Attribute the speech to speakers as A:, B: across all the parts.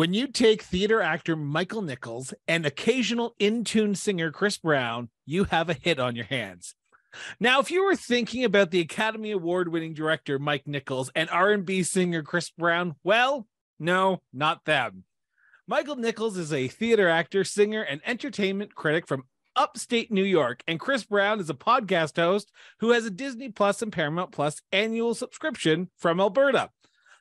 A: When you take theater actor Michael Nichols and occasional in-tune singer Chris Brown, you have a hit on your hands. Now, if you were thinking about the Academy Award-winning director Mike Nichols and R&B singer Chris Brown, well, no, not them. Michael Nichols is a theater actor, singer, and entertainment critic from upstate New York, and Chris Brown is a podcast host who has a Disney Plus and Paramount Plus annual subscription from Alberta.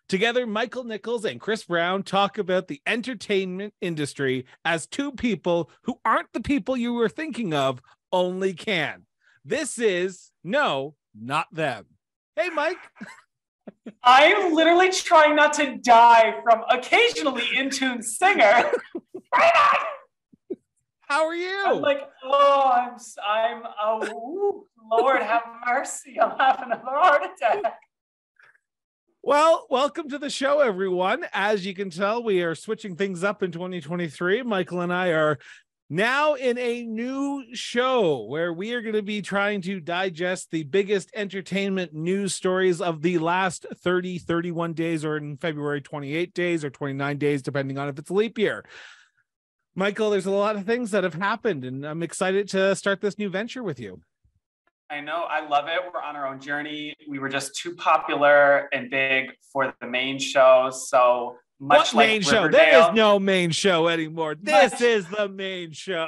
A: Together, Michael Nichols and Chris Brown talk about the entertainment industry as two people who aren't the people you were thinking of, only can. This is no, not them. Hey, Mike.
B: I'm literally trying not to die from occasionally in tune singer.
A: How are you?
B: I'm like, oh, I'm, I'm, oh, Lord have mercy. I'm having a heart attack.
A: Well, welcome to the show, everyone. As you can tell, we are switching things up in 2023. Michael and I are now in a new show where we are going to be trying to digest the biggest entertainment news stories of the last 30, 31 days, or in February, 28 days or 29 days, depending on if it's leap year. Michael, there's a lot of things that have happened, and I'm excited to start this new venture with you.
B: I know. I love it. We're on our own journey. We were just too popular and big for the main show. So much
A: what
B: like
A: main show?
B: Riverdale,
A: There is no main show anymore. This
B: Much-
A: is the main show.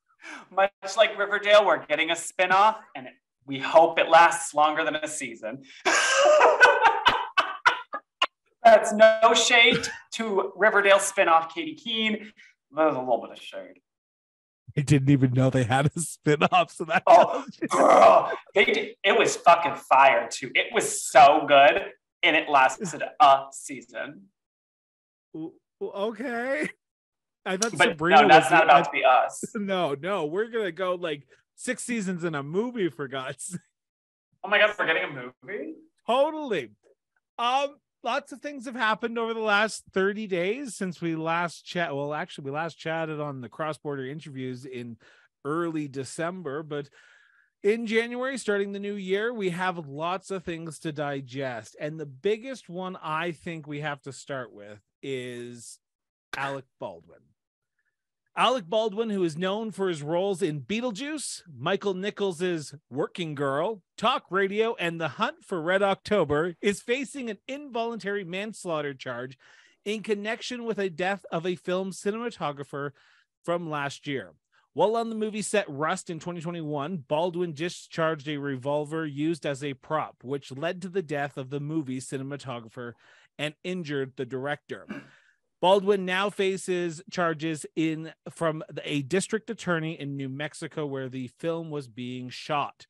B: much like Riverdale, we're getting a spin-off and we hope it lasts longer than a season. That's no shade to Riverdale spin-off Katy Keene. There's a little bit of shade.
A: I didn't even know they had a spin-off. So that
B: Oh, girl, they did, it was fucking fire too. It was so good, and it lasted a season.
A: okay. I thought
B: But
A: Sabrina
B: no, that's
A: was
B: not about to be us.
A: No, no, we're gonna go like six seasons in a movie for God's.
B: Oh my god, we're getting a movie.
A: Totally. Um, lots of things have happened over the last 30 days since we last chat. Well, actually, we last chatted on the cross-border interviews in early December, but in January, starting the new year, we have lots of things to digest. And the biggest one I think we have to start with is Alec Baldwin. Alec Baldwin, who is known for his roles in Beetlejuice, Michael Nichols' Working Girl, Talk Radio, and The Hunt for Red October, is facing an involuntary manslaughter charge in connection with a death of a film cinematographer from last year. While on the movie set Rust in 2021, Baldwin discharged a revolver used as a prop, which led to the death of the movie cinematographer and injured the director. Baldwin now faces charges in from a district attorney in New Mexico where the film was being shot.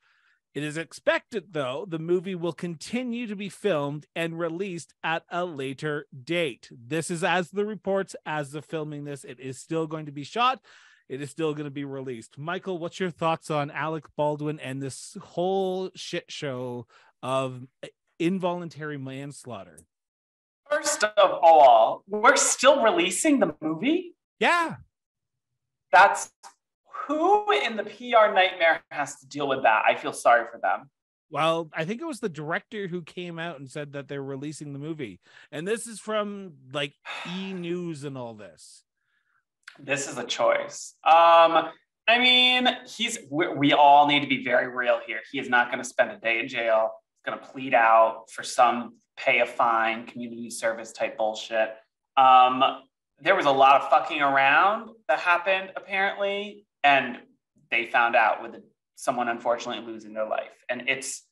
A: It is expected, though, the movie will continue to be filmed and released at a later date. This is as the reports as of filming this. It is still going to be shot. It is still going to be released. Michael, what's your thoughts on Alec Baldwin and this whole shit show of uh, involuntary manslaughter?
B: First of all, we're still releasing the movie.
A: Yeah.
B: That's who in the PR nightmare has to deal with that. I feel sorry for them.
A: Well, I think it was the director who came out and said that they're releasing the movie. And this is from like E News and all this.
B: This is a choice. Um, I mean, he's we, we all need to be very real here. He is not going to spend a day in jail. He's going to plead out for some pay a fine, community service type bullshit. Um, there was a lot of fucking around that happened apparently, and they found out with someone unfortunately losing their life. And it's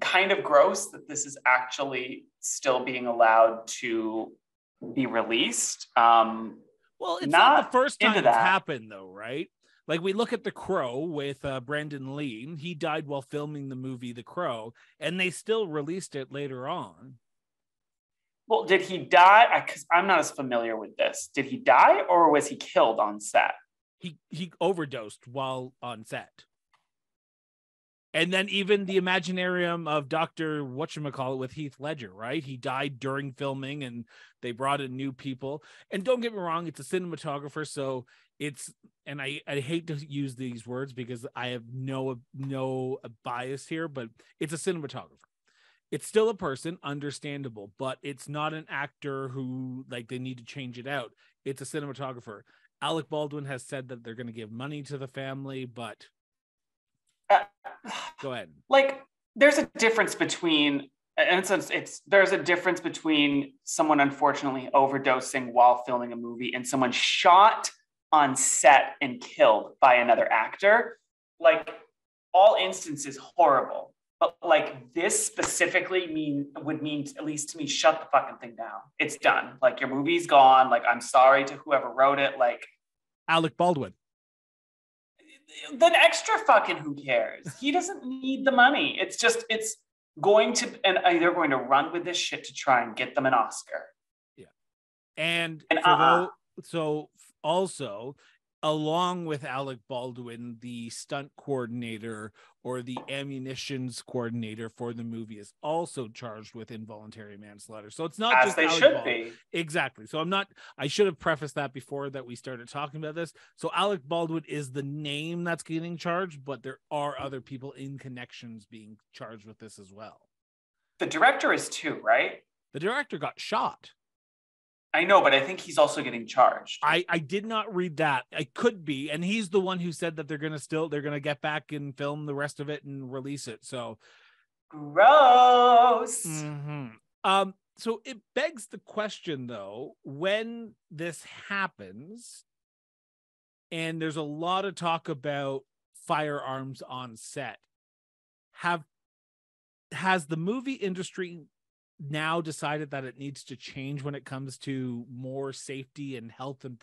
B: kind of gross that this is actually still being allowed to be released. Um,
A: Well, it's not,
B: Not
A: the first time it's happened, though, right? Like we look at The Crow with uh, Brandon Lee. He died while filming the movie The Crow, and they still released it later on.
B: Well, did he die? Because I'm not as familiar with this. Did he die or was he killed on set?
A: He he overdosed while on set. And then even the Imaginarium of Dr. Whatchamacallit with Heath Ledger, right? He died during filming and they brought in new people. And don't get me wrong, it's a cinematographer, so it's and I, I hate to use these words because I have no no bias here, but it's a cinematographer. it's still a person, understandable, but it's not an actor who like they need to change it out. It's a cinematographer. Alec Baldwin has said that they're going to give money to the family, but
B: Uh,
A: go ahead.
B: like there's a difference between and it's, it's there's a difference between someone unfortunately overdosing while filming a movie and someone shot on set and killed by another actor like all instances horrible but like this specifically mean would mean at least to me shut the fucking thing down it's done like your movie's gone like i'm sorry to whoever wrote it like
A: Alec Baldwin.
B: then extra fucking who cares? He doesn't need the money. It's just it's going to and they're going to run with this shit to try and get them an Oscar. Yeah.
A: And,
B: And,
A: for
B: uh-uh.
A: so also along with Alec Baldwin, the stunt coordinator or the ammunitions coordinator for the movie is also charged with involuntary manslaughter. So it's not
B: As
A: just
B: they
A: Alec
B: should
A: Baldwin.
B: be.
A: Exactly. So I'm not, I should have prefaced that before that we started talking about this. So Alec Baldwin is the name that's getting charged, but there are other people in connections being charged with this as well.
B: The director is too, right?
A: The director got shot.
B: I know, but I think he's also getting charged.
A: I, I did not read that. I could be, and he's the one who said that they're gonna still they're gonna get back and film the rest of it and release it. So
B: Gross.
A: Mhm. Um, so it begs the question though, when this happens, and there's a lot of talk about firearms on set, have has the movie industry now decided that it needs to change when it comes to more safety and health and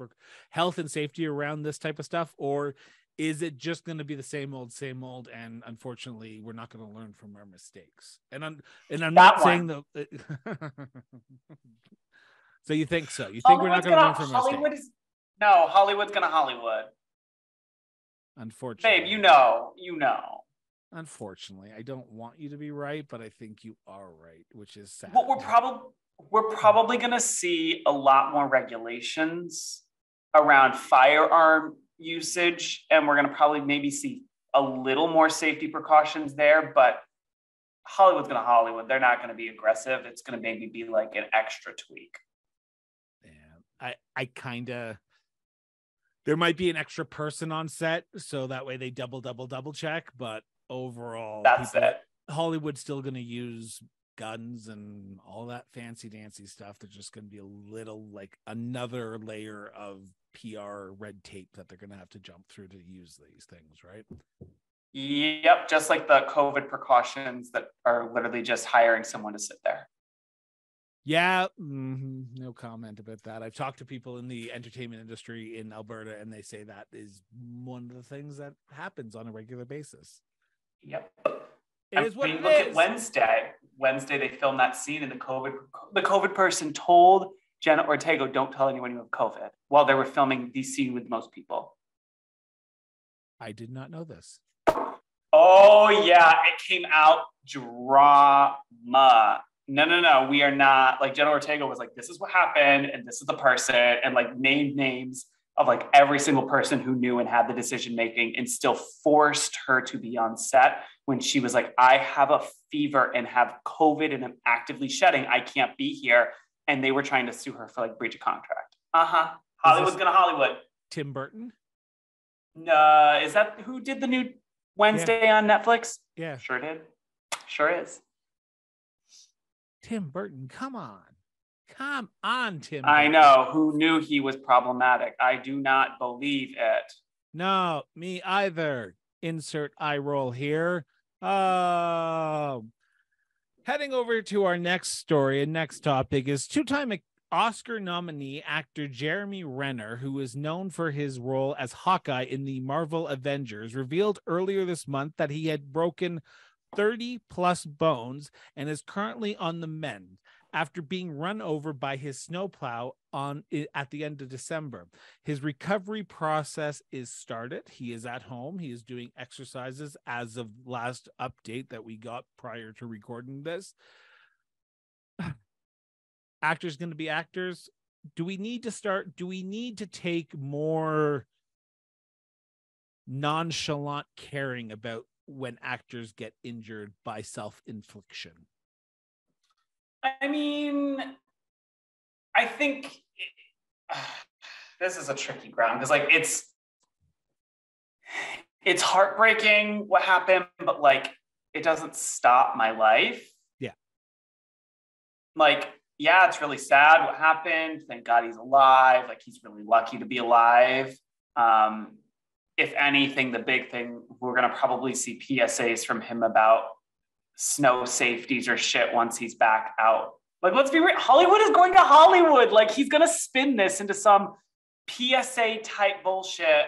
A: health and safety around this type of stuff? Or is it just going to be the same old same old and unfortunately we're not going to learn from our mistakes? And i'm and i'm
B: That
A: not saying that so you think so? You think we're not going to learn from
B: Hollywood
A: mistakes?
B: Is no, Hollywood's gonna Hollywood.
A: unfortunately.
B: Babe, you know, you know.
A: Unfortunately i don't want you to be right but i think you are right which is sad
B: What we're probably we're probably gonna see a lot more regulations around firearm usage, and we're gonna probably maybe see a little more safety precautions there, but Hollywood's gonna Hollywood. They're not gonna be aggressive. It's gonna maybe be like an extra tweak.
A: Yeah, I I kind of there might be an extra person on set, so that way they double double double check. But overall,
B: That's
A: people-
B: it.
A: Hollywood's still going to use guns and all that fancy dancy stuff. There's just going to be a little like another layer of PR red tape that they're going to have to jump through to use these things, right?
B: Yep, just like the COVID precautions that are literally just hiring someone to sit there.
A: Yeah, mhm, no comment about that. I've talked to people in the entertainment industry in Alberta, and they say that is one of the things that happens on a regular basis.
B: Yep.
A: It
B: I
A: is what
B: mean,
A: it
B: look
A: is.
B: at Wednesday. Wednesday, they filmed that scene, and the COVID the COVID person told Jenna Ortega, "Don't tell anyone you have COVID," while they were filming the scene with most people.
A: I did not know this.
B: Oh yeah, it came out drama. No, no, no. We are not like Jenna Ortega was like, "This is what happened, and this is the person," and like named names of like every single person who knew and had the decision making, and still forced her to be on set when she was like, "I have a fever and have COVID and am actively shedding. I can't be here." And they were trying to sue her for like breach of contract. Uh huh. Hollywood's gonna Hollywood.
A: Tim Burton?
B: No, is that who did the new Wednesday on Netflix?
A: Yeah,
B: Sure did. Sure is.
A: Tim Burton. Come on. Come on, Tim.
B: I
A: Burton.
B: know who knew he was problematic. I do not believe it.
A: No, me either. Insert eye roll here. Oh. Heading over to our next story and next topic is two time Oscar nominee actor Jeremy Renner, who is known for his role as Hawkeye in the Marvel Avengers, revealed earlier this month that he had broken 30 plus bones and is currently on the mend after being run over by his snowplow on at the end of December. His recovery process is started. He is at home. He is doing exercises as of last update that we got prior to recording this. Actors going to be actors. Do we need to start? Do we need to take more nonchalant caring about when actors get injured by self infliction?
B: I mean, I think it, this is a tricky ground because, like, it's it's heartbreaking what happened, but like, it doesn't stop my life.
A: Yeah.
B: Like, yeah, it's really sad what happened. Thank God he's alive. Like, he's really lucky to be alive. Um, if anything, the big thing we're gonna probably see PSAs from him about snow safeties or shit once he's back out. Like, let's be real. Hollywood is going to Hollywood. Like, he's gonna spin this into some PSA type bullshit.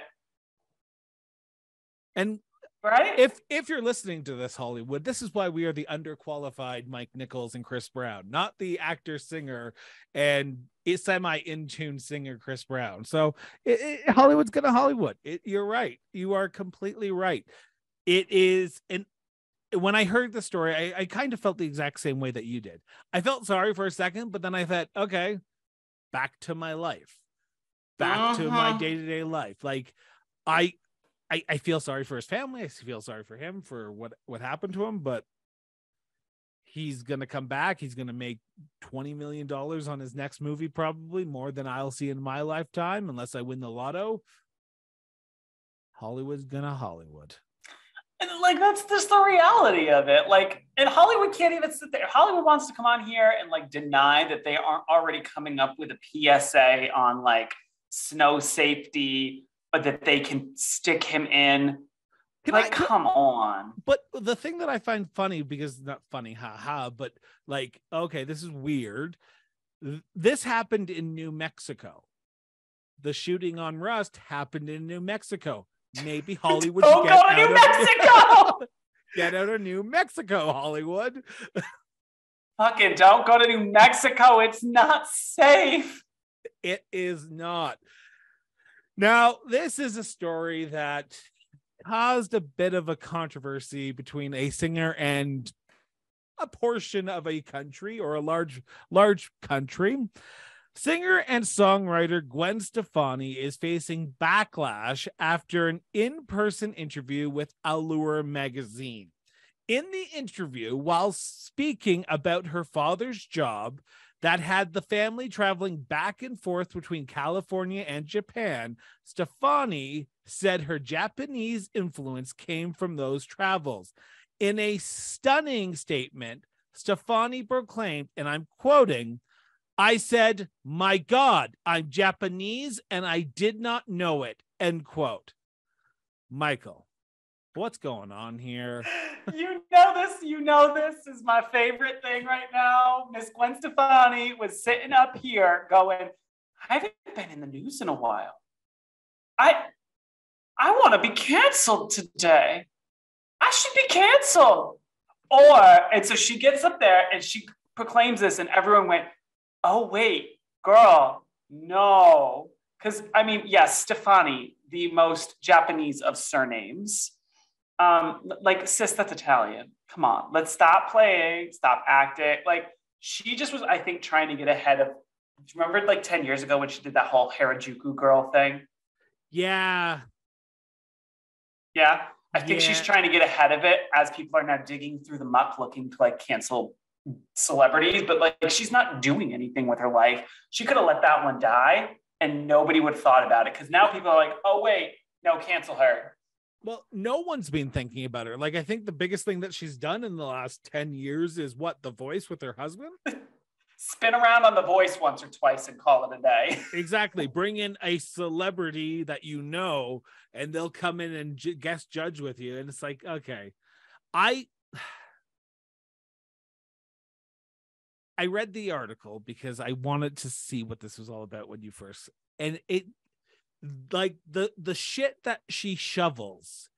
A: And
B: right?
A: If if you're listening to this Hollywood, this is why we are the underqualified Mike Nichols and Chris Brown, not the actor singer and semi in tune singer Chris Brown. So it, it, Hollywood's gonna Hollywood. It, you're right. You are completely right. It is an when I heard the story, I, I kind of felt the exact same way that you did. I felt sorry for a second, but then I thought, okay, back to my life, back uh-huh. to my day to day life. Like I I, I feel sorry for his family. I feel sorry for him for what what happened to him, but he's gonna come back. He's gonna make twenty million dollars on his next movie, probably more than I'll see in my lifetime, unless I win the lotto. Hollywood's gonna Hollywood.
B: And like that's just the reality of it. Like, and Hollywood can't even sit there. Hollywood wants to come on here and like deny that they aren't already coming up with a PSA on like snow safety but that they can stick him in. Can like, I, come on.
A: But the thing that I find funny, because not funny, haha, but like, okay, this is weird. This happened in New Mexico. The shooting on Rust happened in New Mexico. Maybe Hollywood.
B: Oh, don't go to New Mexico.
A: get out of New Mexico, Hollywood.
B: Fucking don't go to New Mexico. It's not safe.
A: It is not. Now, this is a story that caused a bit of a controversy between a singer and a portion of a country or a large large country. Singer and songwriter Gwen Stefani is facing backlash after an in-person interview with Allure magazine. In the interview, while speaking about her father's job, that had the family traveling back and forth between California and Japan, Stefani said her Japanese influence came from those travels. In a stunning statement, Stefani proclaimed, and I'm quoting, I said, My God, I'm Japanese and I did not know it. End quote. Michael, what's going on here?
B: you know this. You know this is my favorite thing right now. Miss Gwen Stefani was sitting up here going, I haven't been in the news in a while. I I want to be canceled today. I should be canceled. Or, and so she gets up there and she proclaims this, and everyone went, Oh, wait, girl, no. Because, I mean, yes, Stefani, the most Japanese of surnames um, like sis, that's Italian. Come on, let's stop playing, stop acting. Like she just was, I think, trying to get ahead of. Do you remember like 10 years ago when she did that whole Harajuku girl thing?
A: Yeah.
B: Yeah. I think yeah. she's trying to get ahead of it as people are now digging through the muck looking to like cancel celebrities, but like she's not doing anything with her life. She could have let that one die and nobody would have thought about it because now people are like, oh, wait, no, cancel her.
A: Well, no one's been thinking about her. Like, I think the biggest thing that she's done in the last 10 years is what? The voice with her husband?
B: Spin around on the voice once or twice and call it a day.
A: exactly. Bring in a celebrity that you know, and they'll come in and j- guest judge with you. And it's like, okay. I. I read the article because I wanted to see what this was all about when you first and it like the the shit that she shovels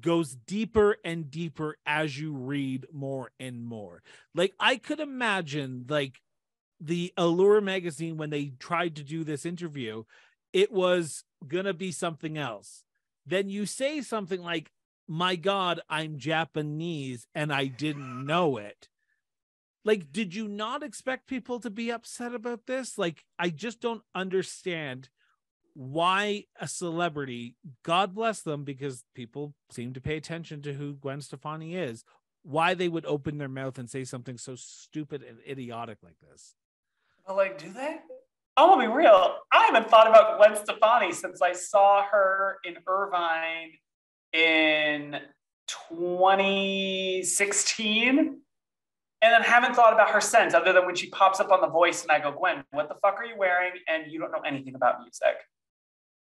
A: goes deeper and deeper as you read more and more. Like I could imagine like the Allure magazine when they tried to do this interview, it was going to be something else. Then you say something like my god, I'm Japanese and I didn't know it. Like did you not expect people to be upset about this? Like I just don't understand why a celebrity, God bless them, because people seem to pay attention to who Gwen Stefani is. why they would open their mouth and say something so stupid and idiotic like this.
B: But like, do they? I'm gonna be real. I haven't thought about Gwen Stefani since I saw her in Irvine in 2016. And then haven't thought about her since, other than when she pops up on The Voice and I go, Gwen, what the fuck are you wearing? And you don't know anything about music.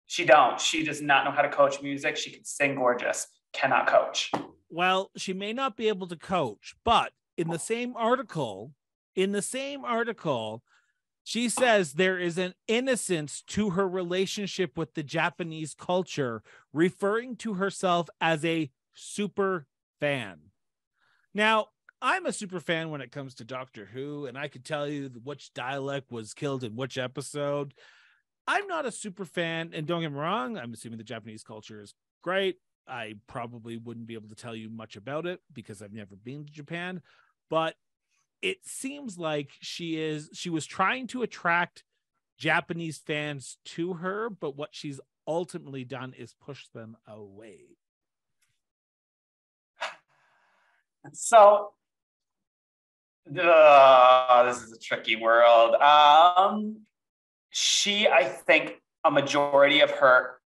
B: She don't. She does not know how to coach music. She can sing gorgeous, cannot coach.
A: Well, she may not be able to coach, but in the same article, in the same article, she says there is an innocence to her relationship with the Japanese culture, referring to herself as a super fan. Now, I'm a super fan when it comes to Doctor Who, and I could tell you which Dalek was killed in which episode. I'm not a super fan, and don't get me wrong, I'm assuming the Japanese culture is great. I probably wouldn't be able to tell you much about it because I've never been to Japan, but it seems like she is she was trying to attract Japanese fans to her, but what she's ultimately done is push them away.
B: So uh, this is a tricky world. Um, she, I think, a majority of her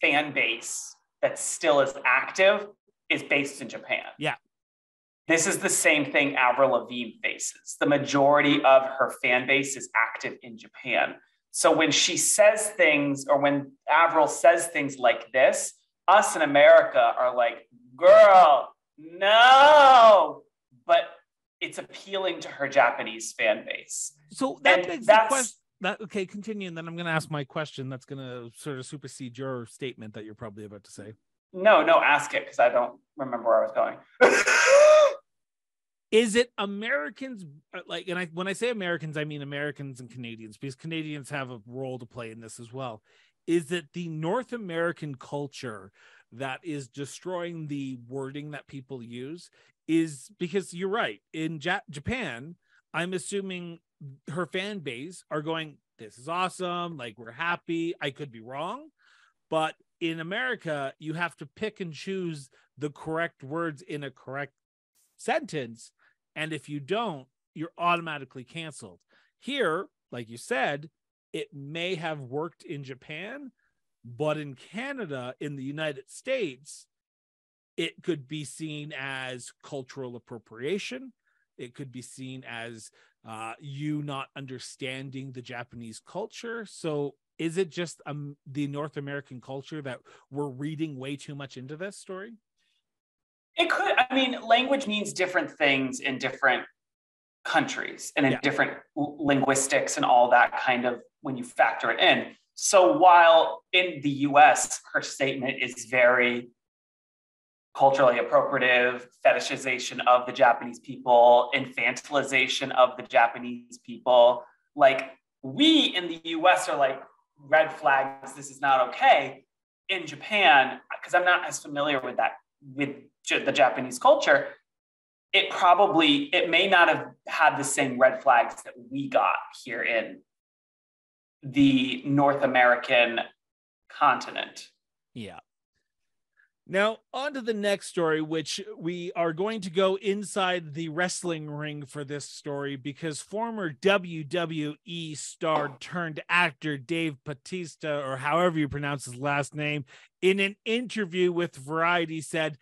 B: fan base that still is active is based in Japan.
A: Yeah.
B: This is the same thing Avril Lavigne faces. The majority of her fan base is active in Japan. So when she says things, or when Avril says things like this, us in America are like, girl, no. But it's appealing to her Japanese fan base.
A: So that and begs the question. That okay, continue, and then I'm going to ask my question. That's going to sort of supersede your statement that you're probably about to say.
B: No, no, ask it because I don't remember where I was going.
A: is it Americans uh, like, and I when I say Americans, I mean Americans and Canadians because Canadians have a role to play in this as well. Is it the North American culture that is destroying the wording that people use? Is because you're right. In ja- Japan, I'm assuming her fan base are going, This is awesome. Like, we're happy. I could be wrong. But in America, you have to pick and choose the correct words in a correct sentence. And if you don't, you're automatically canceled. Here, like you said, it may have worked in Japan, but in Canada, in the United States, it could be seen as cultural appropriation. It could be seen as uh, you not understanding the Japanese culture. So, is it just um, the North American culture that we're reading way too much into this story?
B: It could. I mean, language means different things in different countries and in yeah. different linguistics and all that kind of when you factor it in. So, while in the US, her statement is very culturally appropriative fetishization of the Japanese people, infantilization of the Japanese people. Like we in the US are like red flags, this is not okay. In Japan, because I'm not as familiar with that, with the Japanese culture, it probably, it may not have had the same red flags that we got here in the North American continent.
A: Yeah. Now, on to the next story, which we are going to go inside the wrestling ring for this story because former WWE star turned actor Dave Batista, or however you pronounce his last name, in an interview with Variety said,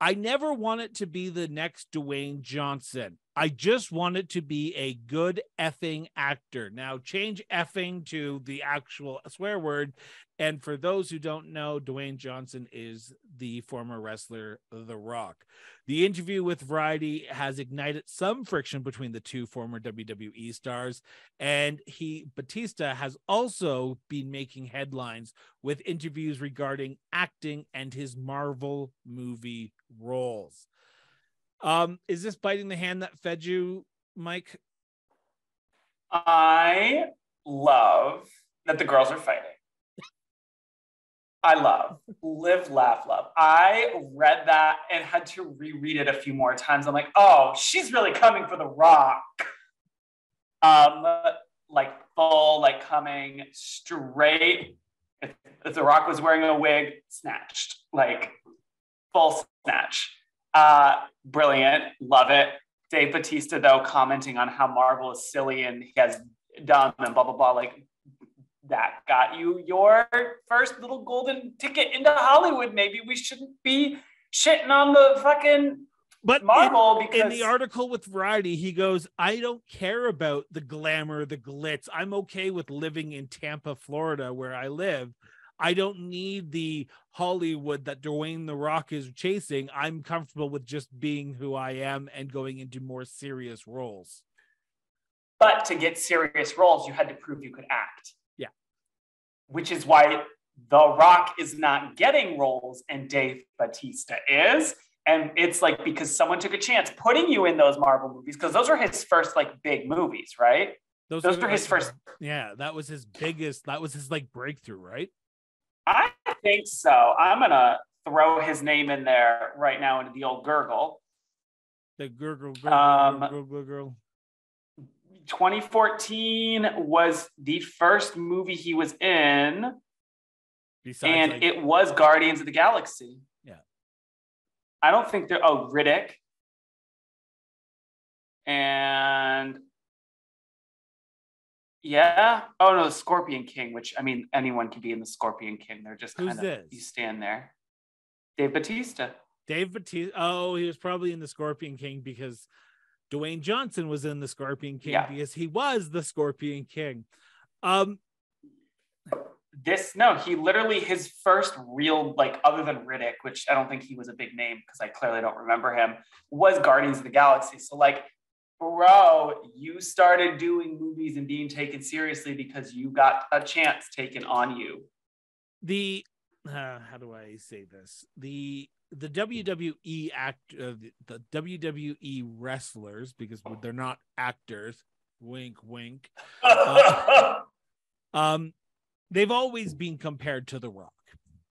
A: I never want it to be the next Dwayne Johnson. I just want it to be a good effing actor. Now, change effing to the actual swear word and for those who don't know, Dwayne Johnson is the former wrestler The Rock. The interview with Variety has ignited some friction between the two former WWE stars, and he Batista has also been making headlines with interviews regarding acting and his Marvel movie roles. Um, is this biting the hand that fed you, Mike?
B: I love that the girls are fighting. I love live, laugh, love. I read that and had to reread it a few more times. I'm like, oh, she's really coming for the rock. Um, like full, like coming straight. If, if the rock was wearing a wig, snatched, like full snatch. Uh, brilliant. Love it. Dave Batista, though, commenting on how Marvel is silly and he has done and blah, blah, blah. Like, that got you your first little golden ticket into Hollywood. Maybe we shouldn't be shitting on the fucking
A: but
B: Marvel
A: in,
B: because
A: in the article with Variety, he goes, I don't care about the glamour, the glitz. I'm okay with living in Tampa, Florida, where I live. I don't need the Hollywood that Dwayne the Rock is chasing. I'm comfortable with just being who I am and going into more serious roles.
B: But to get serious roles, you had to prove you could act.
A: Yeah.
B: Which is why The Rock is not getting roles and Dave Batista is. And it's like because someone took a chance putting you in those Marvel movies, because those were his first like big movies, right?
A: Those,
B: Those
A: were
B: his first
A: Yeah, that was his biggest. That was his like breakthrough, right?
B: I think so. I'm gonna throw his name in there right now into the old gurgle.
A: The gurgle, gurgle,
B: Um,
A: gurgle, gurgle, gurgle.
B: 2014 was the first movie he was in,
A: Besides,
B: and
A: like,
B: it was Guardians of the Galaxy.
A: Yeah.
B: I don't think there. Oh, Riddick. And yeah. Oh no, the Scorpion King. Which I mean, anyone can be in the Scorpion King. They're just
A: Who's
B: kind of
A: this?
B: you stand there. Dave Batista.
A: Dave Batista. Oh, he was probably in the Scorpion King because Dwayne Johnson was in the Scorpion King
B: Yeah.
A: because he was the Scorpion King. Um,
B: this no he literally his first real like other than riddick which i don't think he was a big name because i clearly don't remember him was guardians of the galaxy so like bro you started doing movies and being taken seriously because you got a chance taken on you
A: the uh, how do I say this? The the WWE act uh, the, the WWE wrestlers because they're not actors. Wink, wink. Um, they've always been compared to The Rock.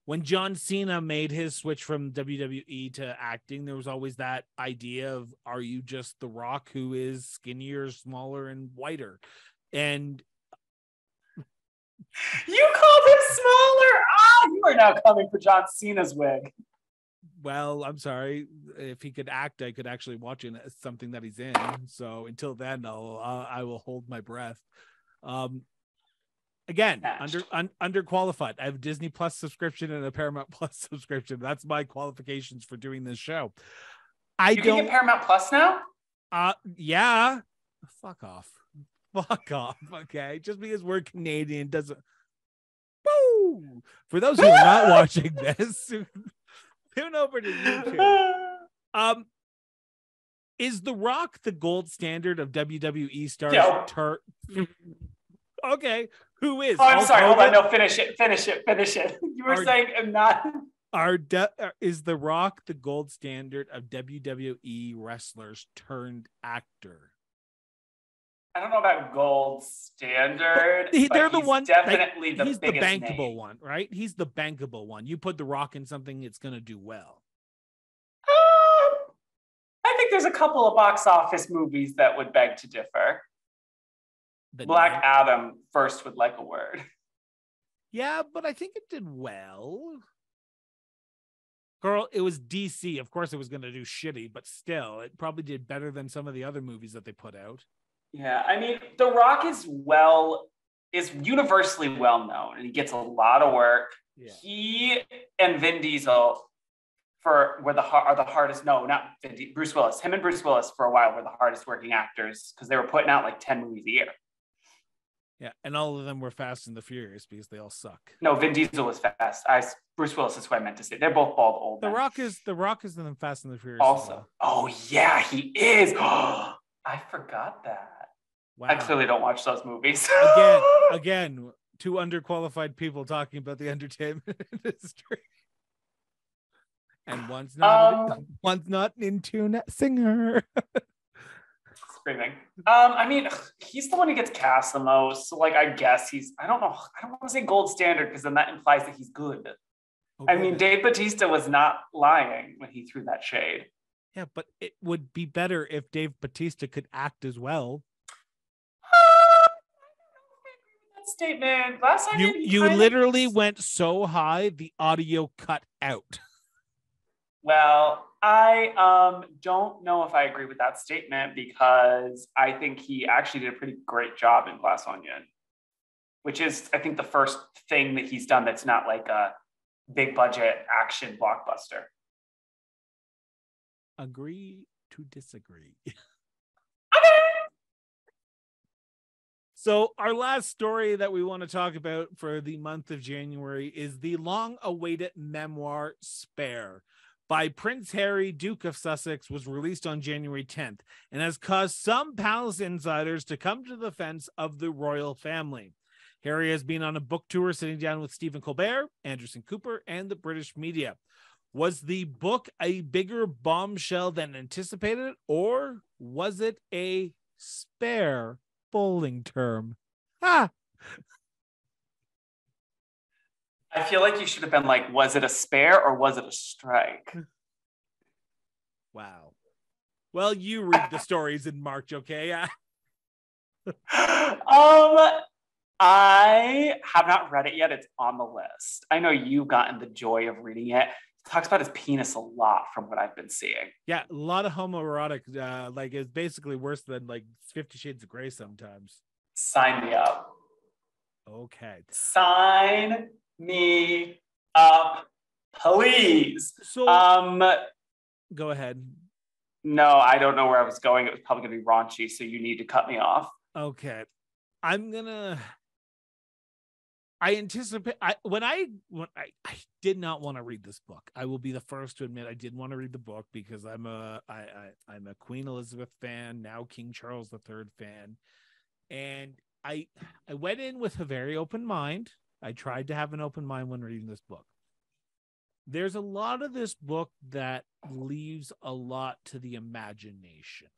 A: When John Cena made his switch from WWE to acting, there was always that idea of are you just The Rock who is skinnier, smaller, and whiter? And
B: you called him smaller ah you are now coming for john cena's wig
A: well, I'm sorry. If he could act, I could actually watch it as something that he's in. So until then, I'll uh, I will hold my breath. Um, again,
B: Matched.
A: under un, underqualified. I have a Disney Plus subscription and a Paramount Plus subscription. That's my qualifications for doing this show. I
B: you
A: don't.
B: get paramount plus now
A: Uh, yeah. Fuck off. Fuck off. Okay. Just because we're Canadian doesn't. Woo! For those who are not watching this, tune over to YouTube. Um, is The Rock the gold standard of WWE stars?
B: No.
A: Tur- okay. Who is?
B: oh i'm
A: Hulk
B: sorry hold on no finish it finish it finish it you were
A: Are-
B: saying i'm not
A: Are de- uh, is The Rock the gold standard of WWE wrestlers turned actor?
B: I don't know about gold standard.
A: He- they're the
B: he's
A: one- like,
B: Definitely the
A: He's the bankable
B: name.
A: one, right? He's the bankable one. You put The Rock in something, it's gonna do well.
B: Um, I think there's a couple of box office movies that would beg to differ.
A: The
B: Black
A: name-
B: Adam first would like a word.
A: Yeah, but I think it did well. Girl, it was DC. Of course, it was going to do shitty, but still, it probably did better than some of the other movies that they put out.
B: Yeah, I mean, The Rock is well is universally well known, and he gets a lot of work.
A: Yeah.
B: He and Vin Diesel for were the are the hardest. No, not Vin Bruce Willis. Him and Bruce Willis for a while were the hardest working actors because they were putting out like ten movies a year.
A: Yeah, and all of them were Fast and the Furious because they all suck.
B: No, Vin Diesel was fast. I Bruce Willis is who I meant to say. They're both bald old.
A: The
B: men.
A: Rock is the Rock is in the Fast and the Furious.
B: also.
A: well.
B: Oh yeah, he is. I forgot that.
A: wow.
B: I clearly don't watch those movies.
A: again, again, two underqualified people talking about the entertainment industry. And one's not
B: Um,
A: one's not in tune singer.
B: Screaming. Um, I mean, he's the one who gets cast the most. So, like, I guess he's. I don't know. I don't want to say gold standard because then that implies that he's good. I mean, Dave Batista was not lying when he threw that shade.
A: yeah, but it would be better if Dave Batista could act as well.
B: That statement. Last time
A: You you literally went so high the audio cut out.
B: Well, I um, don't know if I agree with that statement because I think he actually did a pretty great job in Glass Onion, which is, I think, the first thing that he's done that's not like a big budget action blockbuster.
A: Agree to disagree. So, our last story that we want to talk about for the month of January is the long awaited memoir Spare by Prince Harry, Duke of Sussex, was released on January 10th and has caused some palace insiders to come to the defense of the royal family. Harry has been on a book tour sitting down with Stephen Colbert, Anderson Cooper, and the British media. Was the book a bigger bombshell than anticipated, or was it a spare bowling term? Ha!
B: I feel like you should have been like, was it a spare or was it a strike?
A: Wow. Well, you read the stories in March, okay?
B: um, I have not read it yet. It's on the list. I know you've gotten the joy of reading it. He talks about his penis a lot from what I've been seeing.
A: Yeah, a lot of homoerotic. Uh, like it's basically worse than like Fifty Shades of Grey sometimes.
B: Sign me up.
A: Okay.
B: Sign me up, please.
A: So
B: Um,
A: go ahead.
B: no, I don't know where I was going. It was probably going to be raunchy, so you need to cut me off.
A: Okay. I'm gonna I anticipate I when I when I, I did not want to read this book. I will be the first to admit I didn't want to read the book because I'm a I, I I'm a Queen Elizabeth fan, now King Charles III fan. And I I went in with a very open mind. I tried to have an open mind when reading this book. There's a lot of this book that leaves a lot to the imagination.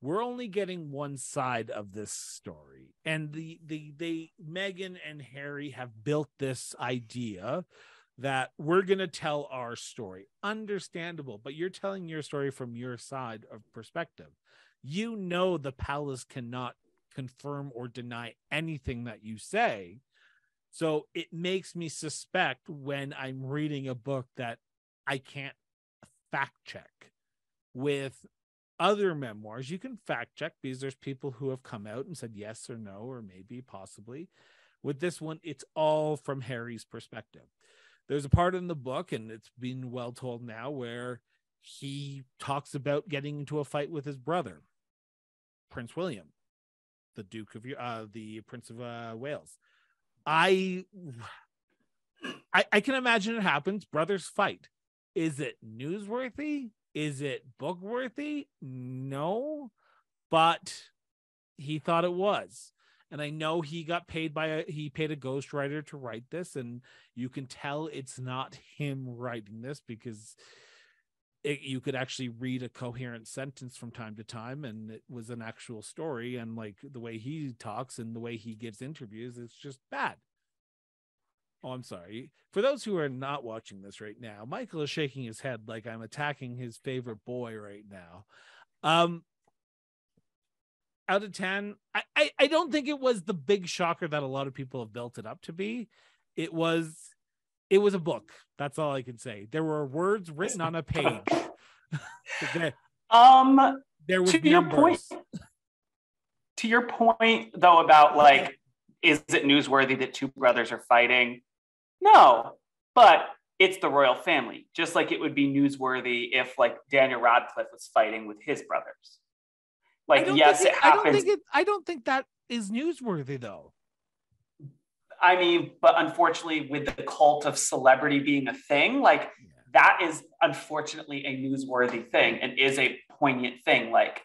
A: We're only getting one side of this story and the the they Meghan and Harry have built this idea that we're going to tell our story. Understandable but you're telling your story from your side of perspective. You know the palace cannot confirm or deny anything that you say so it makes me suspect when i'm reading a book that i can't fact check with other memoirs. You can fact check because there's people who have come out and said yes or no or maybe possibly. With this one it's all from harry's perspective. There's a part in the book and it's been well told now where he talks about getting into a fight with his brother prince william the duke of uh the prince of uh, wales i I, I can imagine it happens brothers fight is it newsworthy is it book worthy? No, but he thought it was. And I know he got paid by a he paid a ghostwriter to write this, and you can tell it's not him writing this because it, you could actually read a coherent sentence from time to time, and it was an actual story. And like the way he talks and the way he gives interviews, it's just bad. Oh, I'm sorry. For those who are not watching this right now, Michael is shaking his head like I'm attacking his favorite boy right now. Um, out of 10, I, I, I don't think it was the big shocker that a lot of people have built it up to be. It was it was a book. That's all I can say. There were words written on a page.
B: there, um
A: there was
B: to
A: numbers.
B: your point to your point though about like is it newsworthy that two brothers are fighting no, but it's the royal family, just like it would be newsworthy if like Daniel Radcliffe was fighting with his brothers. Like, yes, it,
A: it,
B: happens.
A: I don't think it. I don't think that is newsworthy, though.
B: I mean, but unfortunately, with the cult of celebrity being a thing, like that is unfortunately a newsworthy thing and is a poignant thing. Like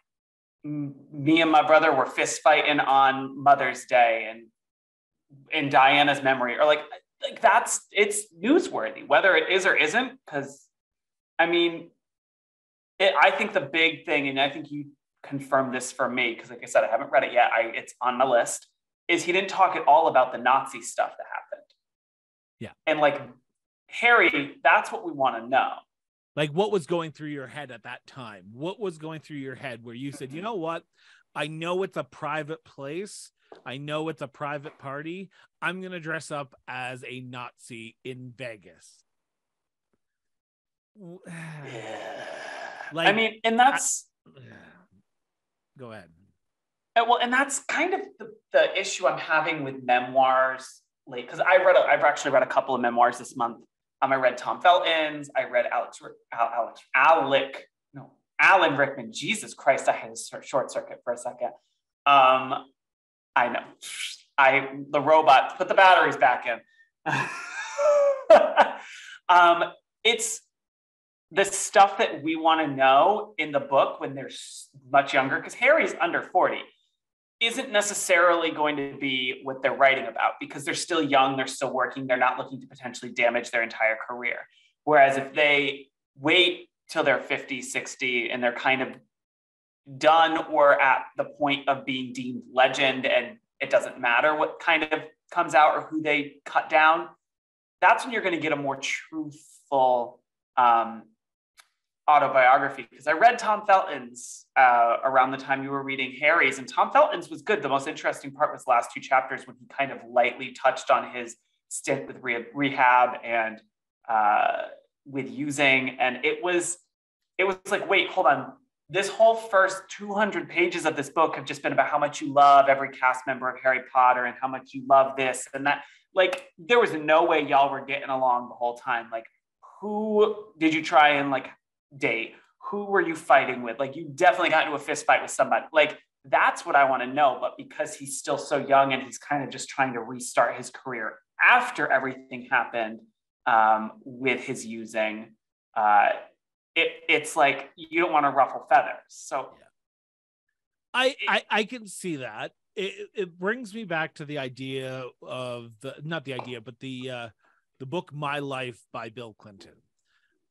B: me and my brother were fist fighting on Mother's Day and in Diana's memory, or like like that's it's newsworthy whether it is or isn't because i mean it, i think the big thing and i think you confirmed this for me because like i said i haven't read it yet I, it's on my list is he didn't talk at all about the nazi stuff that happened
A: yeah
B: and like harry that's what we want to know
A: like what was going through your head at that time what was going through your head where you said you mm-hmm. know what i know it's a private place I know it's a private party. I'm going to dress up as a Nazi in Vegas.
B: like, I mean, and that's. I,
A: go ahead.
B: Uh, well, and that's kind of the, the issue I'm having with memoirs late because I read, a, I've actually read a couple of memoirs this month. Um, I read Tom Felton's, I read Alex, Alex, Alec, no, Alan Rickman. Jesus Christ, I had a short circuit for a second. Um, I know. I the robot put the batteries back in. um, it's the stuff that we want to know in the book when they're much younger, because Harry's under 40, isn't necessarily going to be what they're writing about because they're still young, they're still working, they're not looking to potentially damage their entire career. Whereas if they wait till they're 50, 60, and they're kind of done or at the point of being deemed legend and it doesn't matter what kind of comes out or who they cut down, that's when you're going to get a more truthful um, autobiography. Because I read Tom Felton's uh, around the time you were reading Harry's, and Tom Felton's was good. The most interesting part was last two chapters when he kind of lightly touched on his stint with re- rehab and uh, with using, and it was it was like, wait, hold on. This whole first 200 pages of this book have just been about how much you love every cast member of Harry Potter and how much you love this and that like there was no way y'all were getting along the whole time. Like, who did you try and like date? Who were you fighting with? Like, you definitely got into a fist fight with somebody. Like, that's what I want to know. But because he's still so young and he's kind of just trying to restart his career after everything happened um, with his using, uh, it, it's like you don't want to ruffle feathers. So, yeah.
A: I, I I can see that it, it brings me back to the idea of the not the idea but the uh the book my life by bill clinton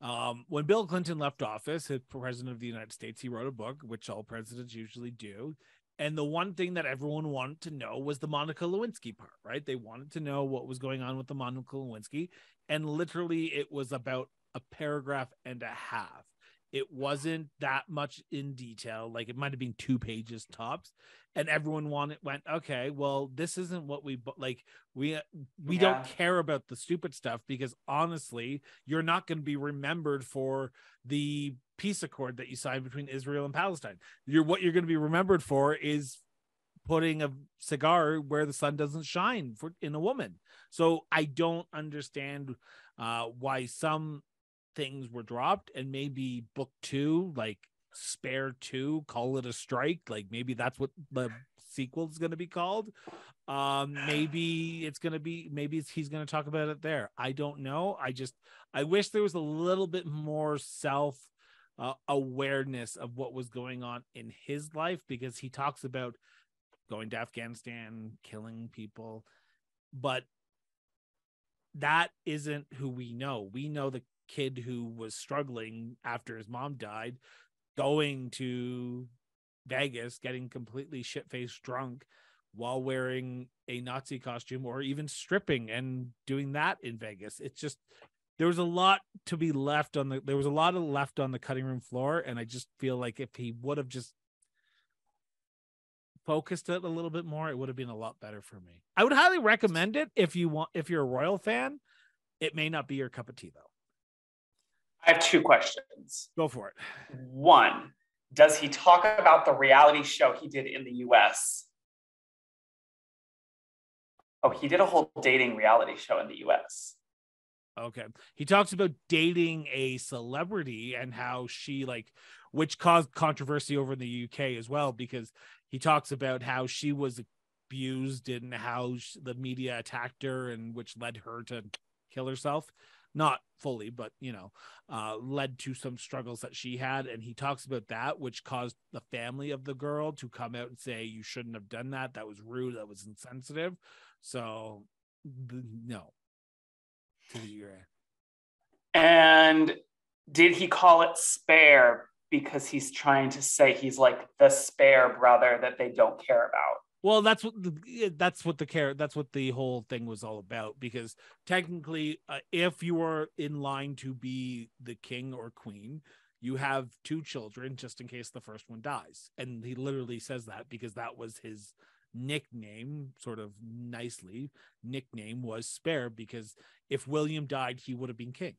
A: um when bill clinton left office as president of the united states he wrote a book which all presidents usually do. And the one thing that everyone wanted to know was the monica lewinsky part right? They wanted to know what was going on with the monica lewinsky. And literally it was about a paragraph and a half it wasn't that much in detail like it might have been two pages tops and everyone wanted went okay well this isn't what we like we we yeah. don't care about the stupid stuff because honestly you're not going to be remembered for the peace accord that you signed between Israel and Palestine you're what you're going to be remembered for is putting a cigar where the sun doesn't shine for in a woman so i don't understand uh why some things were dropped and maybe book 2 like spare two call it a strike like maybe that's what the sequel is going to be called. Um maybe it's going to be maybe he's going to talk about it there. I don't know. I just i wish there was a little bit more self uh, awareness of what was going on in his life because he talks about going to afghanistan killing people but that isn't who we know. We know the kid who was struggling after his mom died going to Vegas, getting completely shit faced drunk while wearing a Nazi costume or even stripping and doing that in Vegas. It's just there was a lot to be left on the there was a lot of left on the cutting room floor and I just feel like if he would have just focused it a little bit more it would have been a lot better for me. I would highly recommend it if you want if you're a Royal fan. It may not be your cup of tea though.
B: I have two questions.
A: Go for it.
B: One, does he talk about the reality show he did in the US? Oh, he did a whole dating reality show in the US.
A: Okay. He talks about dating a celebrity and how she like which caused controversy over in the UK as well because he talks about how she was abused and how the media attacked her and which led her to kill herself not fully, but you know, uh, led to some struggles that she had. And he talks about that, which caused the family of the girl to come out and say, You shouldn't have done that. That was rude. That was insensitive. So, no.
B: And did he call it spare because he's trying to say he's like the spare brother that they don't care about?
A: Well, that's what the, that's what the care that's what the whole thing was all about. Because technically, uh, if you are in line to be the king or queen, you have two children just in case the first one dies. And he literally says that because that was his nickname, sort of nicely. Nickname was Spare because if William died, he would have been king.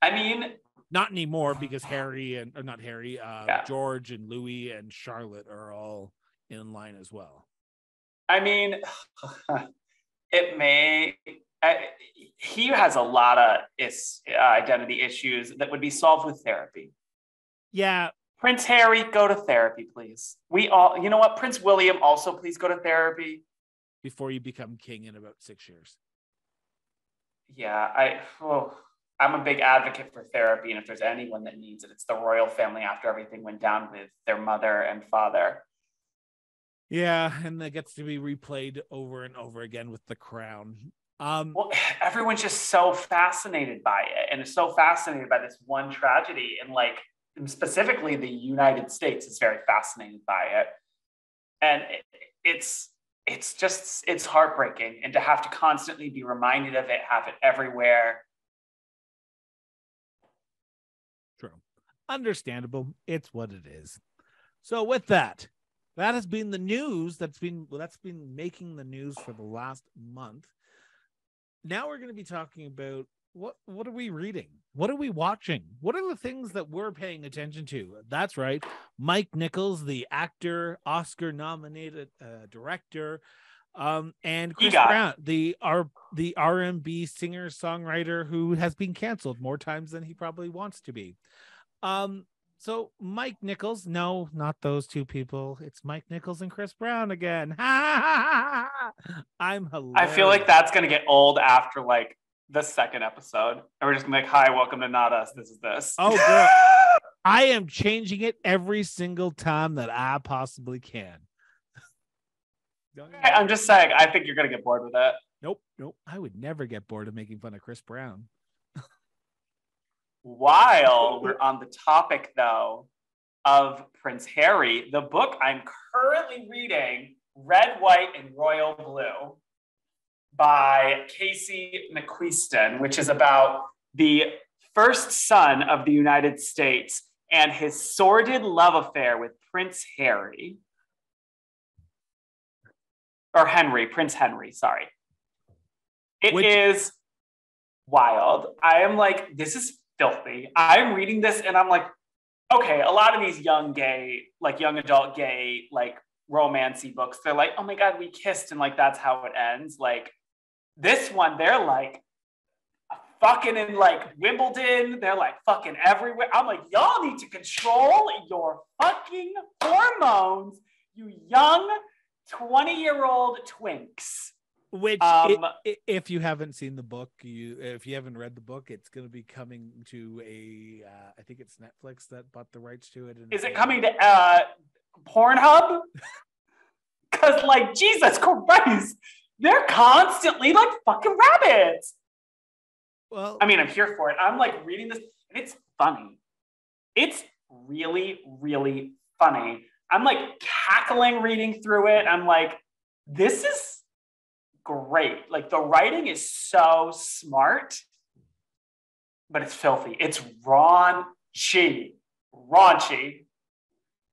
B: I mean,
A: Not anymore because Harry and or not Harry, uh,
B: Yeah.
A: George and Louis and Charlotte are all in line as well.
B: I mean, it may. Uh, he has a lot of is, uh, identity issues that would be solved with therapy.
A: Yeah,
B: Prince Harry, go to therapy, please. We all, you know what? Prince William, also, please go to therapy.
A: before you become king in about six years.
B: Yeah, I, oh, I'm a big advocate for therapy, and if there's anyone that needs it, it's the royal family after everything went down with their mother and father.
A: Yeah, and that gets to be replayed over and over again with the crown. Um,
B: Well, everyone's just so fascinated by it, and is so fascinated by this one tragedy, and like specifically the United States is very fascinated by it, and it, it's it's just it's heartbreaking, and to have to constantly be reminded of it, have it everywhere.
A: True. Understandable. It's what it is. So with that, that has been the news that's been well, that's been making the news for the last month. Now we're going to be talking about what what are we reading? What are we watching? What are the things that we're paying attention to? That's right. Mike Nichols, the actor, Oscar nominated uh, director, um, and Chris. Brown, the R the R&B singer songwriter who has been canceled more times than he probably wants to be. Um, so Mike Nichols, no, not those two people. It's Mike Nichols and Chris Brown again. I'm hilarious.
B: I feel like that's gonna get old after like the second episode, and we're just gonna be like, "Hi, welcome to Not Us. This is this."
A: Oh, girl. I am changing it every single time that I possibly can. Don't you know?
B: I'm just saying. I think you're gonna get bored with it.
A: Nope, nope. I would never get bored of making fun of Chris Brown.
B: While we're on the topic, though, of Prince Harry, the book I'm currently reading, Red, White, and Royal Blue, by Casey McQuiston, which is about the first son of the United States and his sordid love affair with Prince Harry. Or Henry, Prince Henry, sorry. It is
A: Which-
B: wild. I am like, this is filthy. I'm reading this and I'm like, okay, a lot of these young gay, like young adult gay, like romancy books, they're like, oh my God, we kissed and like that's how it ends. Like this one, they're like fucking in like Wimbledon, they're like fucking everywhere. I'm like, y'all need to control your fucking hormones, you young 20 year old twinks.
A: Which,
B: Um,
A: i- if you haven't seen the book, you if you haven't read the book, it's going to be coming to a. Uh, I think it's Netflix that bought the rights to it. and
B: Is it coming to uh, Pornhub? Because, like, Jesus Christ, they're constantly like fucking rabbits.
A: Well,
B: I mean, I'm here for it. I'm like reading this, and it's funny. It's really, really funny. I'm like cackling reading through it. I'm like, this is great. Like, the writing is so smart, but it's filthy. It's raunchy. Raunchy.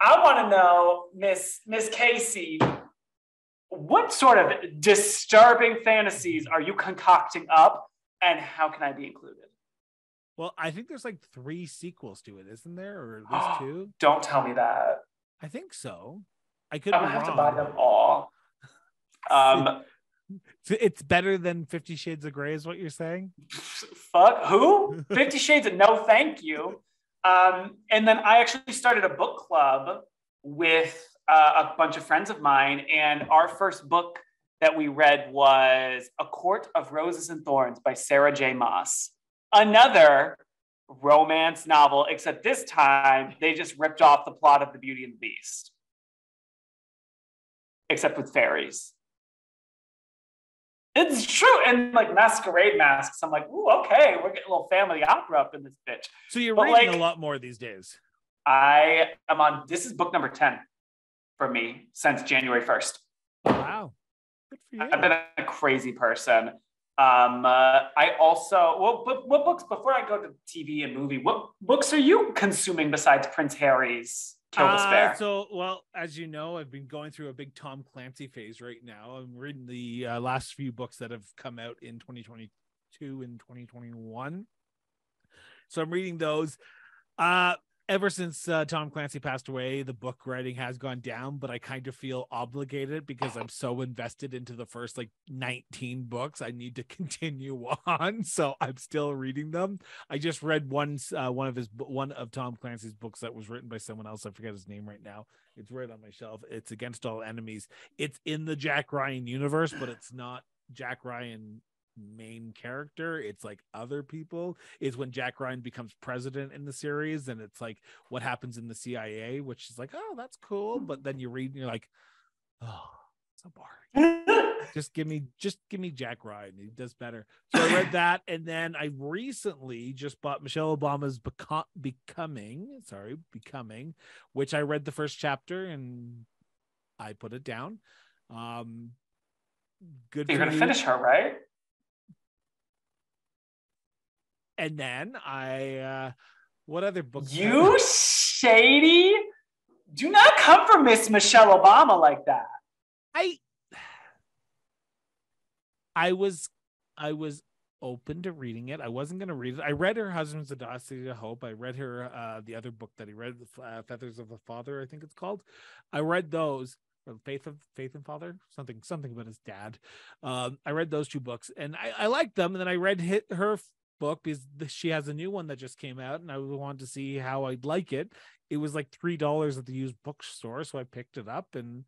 B: I want to know, Miss Miss Casey, what sort of disturbing fantasies are you concocting up, and how can I be included?
A: well, I think there's like three sequels to it, isn't there, or at least two?
B: Don't tell me that.
A: I think so. I could
B: I'm gonna have to buy them all. Um,
A: It's better than Fifty Shades of Grey, is what you're saying?
B: fuck who? Fifty Shades of No, thank you. Um, and then I actually started a book club with uh, a bunch of friends of mine, and our first book that we read was A Court of Roses and Thorns by Sarah J. Maas. Another romance novel, except this time they just ripped off the plot of The Beauty and the Beast, except with fairies. It's true. And like masquerade masks, I'm like, ooh, okay, we're getting a little family opera up in this bitch.
A: So you're
B: But,
A: reading
B: like-
A: a lot more these days.
B: I am on, this is book number 10 for me since January 1st.
A: Wow, good for you.
B: I've been a crazy person. Um, uh, I also, well, what, what books, before I go to TV and movie, what books are you consuming besides Prince Harry's Kill
A: Uh, so, well, as you know, I've been going through a big Tom Clancy phase right now. I'm reading the uh, last few books that have come out in 2022 and 2021. So I'm reading those. Uh, ever since uh, Tom Clancy passed away, the book writing has gone down, but I kind of feel obligated because I'm so invested into the first like 19 books. I need to continue on, so I'm still reading them. I just read one uh, one of his one of Tom Clancy's books that was written by someone else. I forget his name right now. It's right on my shelf. It's Against All Enemies. It's in the Jack Ryan universe, but it's not Jack Ryan main character it's like other people is when jack ryan becomes president in the series and it's like what happens in the cia which is like oh that's cool but then you read and you're like oh so boring. Just give me just give me jack ryan he does better. So i read that and then i recently just bought michelle obama's Beco- becoming sorry becoming which i read the first chapter and i put it down. Um good
B: You're gonna finish her, right?
A: And then I uh what other books?
B: You shady. Do not come for Miss Michelle Obama like that.
A: I I was I was open to reading it. I wasn't going to read it. I read her husband's audacity to hope. I read her uh the other book that he read, uh, Feathers of a Father, I think it's called. I read those Faith of Faith and Father, something something about his dad. Um, I read those two books and I, I liked them. And then I read hit her book because she has a new one that just came out and I wanted to see how I'd like it. It was like three dollars at the used bookstore, so I picked it up and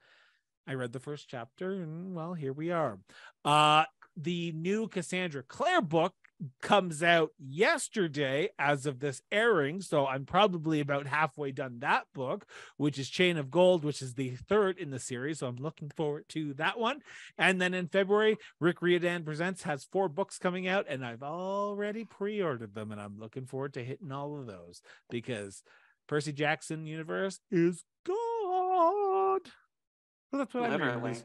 A: I read the first chapter, and well, here we are. Uh the new Cassandra Clare book comes out yesterday as of this airing. So I'm probably about halfway done that book, which is Chain of Gold, which is the third in the series. So I'm looking forward to that one. And then in February, Rick Riordan Presents has four books coming out, and I've already pre ordered them. And I'm looking forward to hitting all of those because Percy Jackson universe is God. Well, that's what I'm
B: Literally.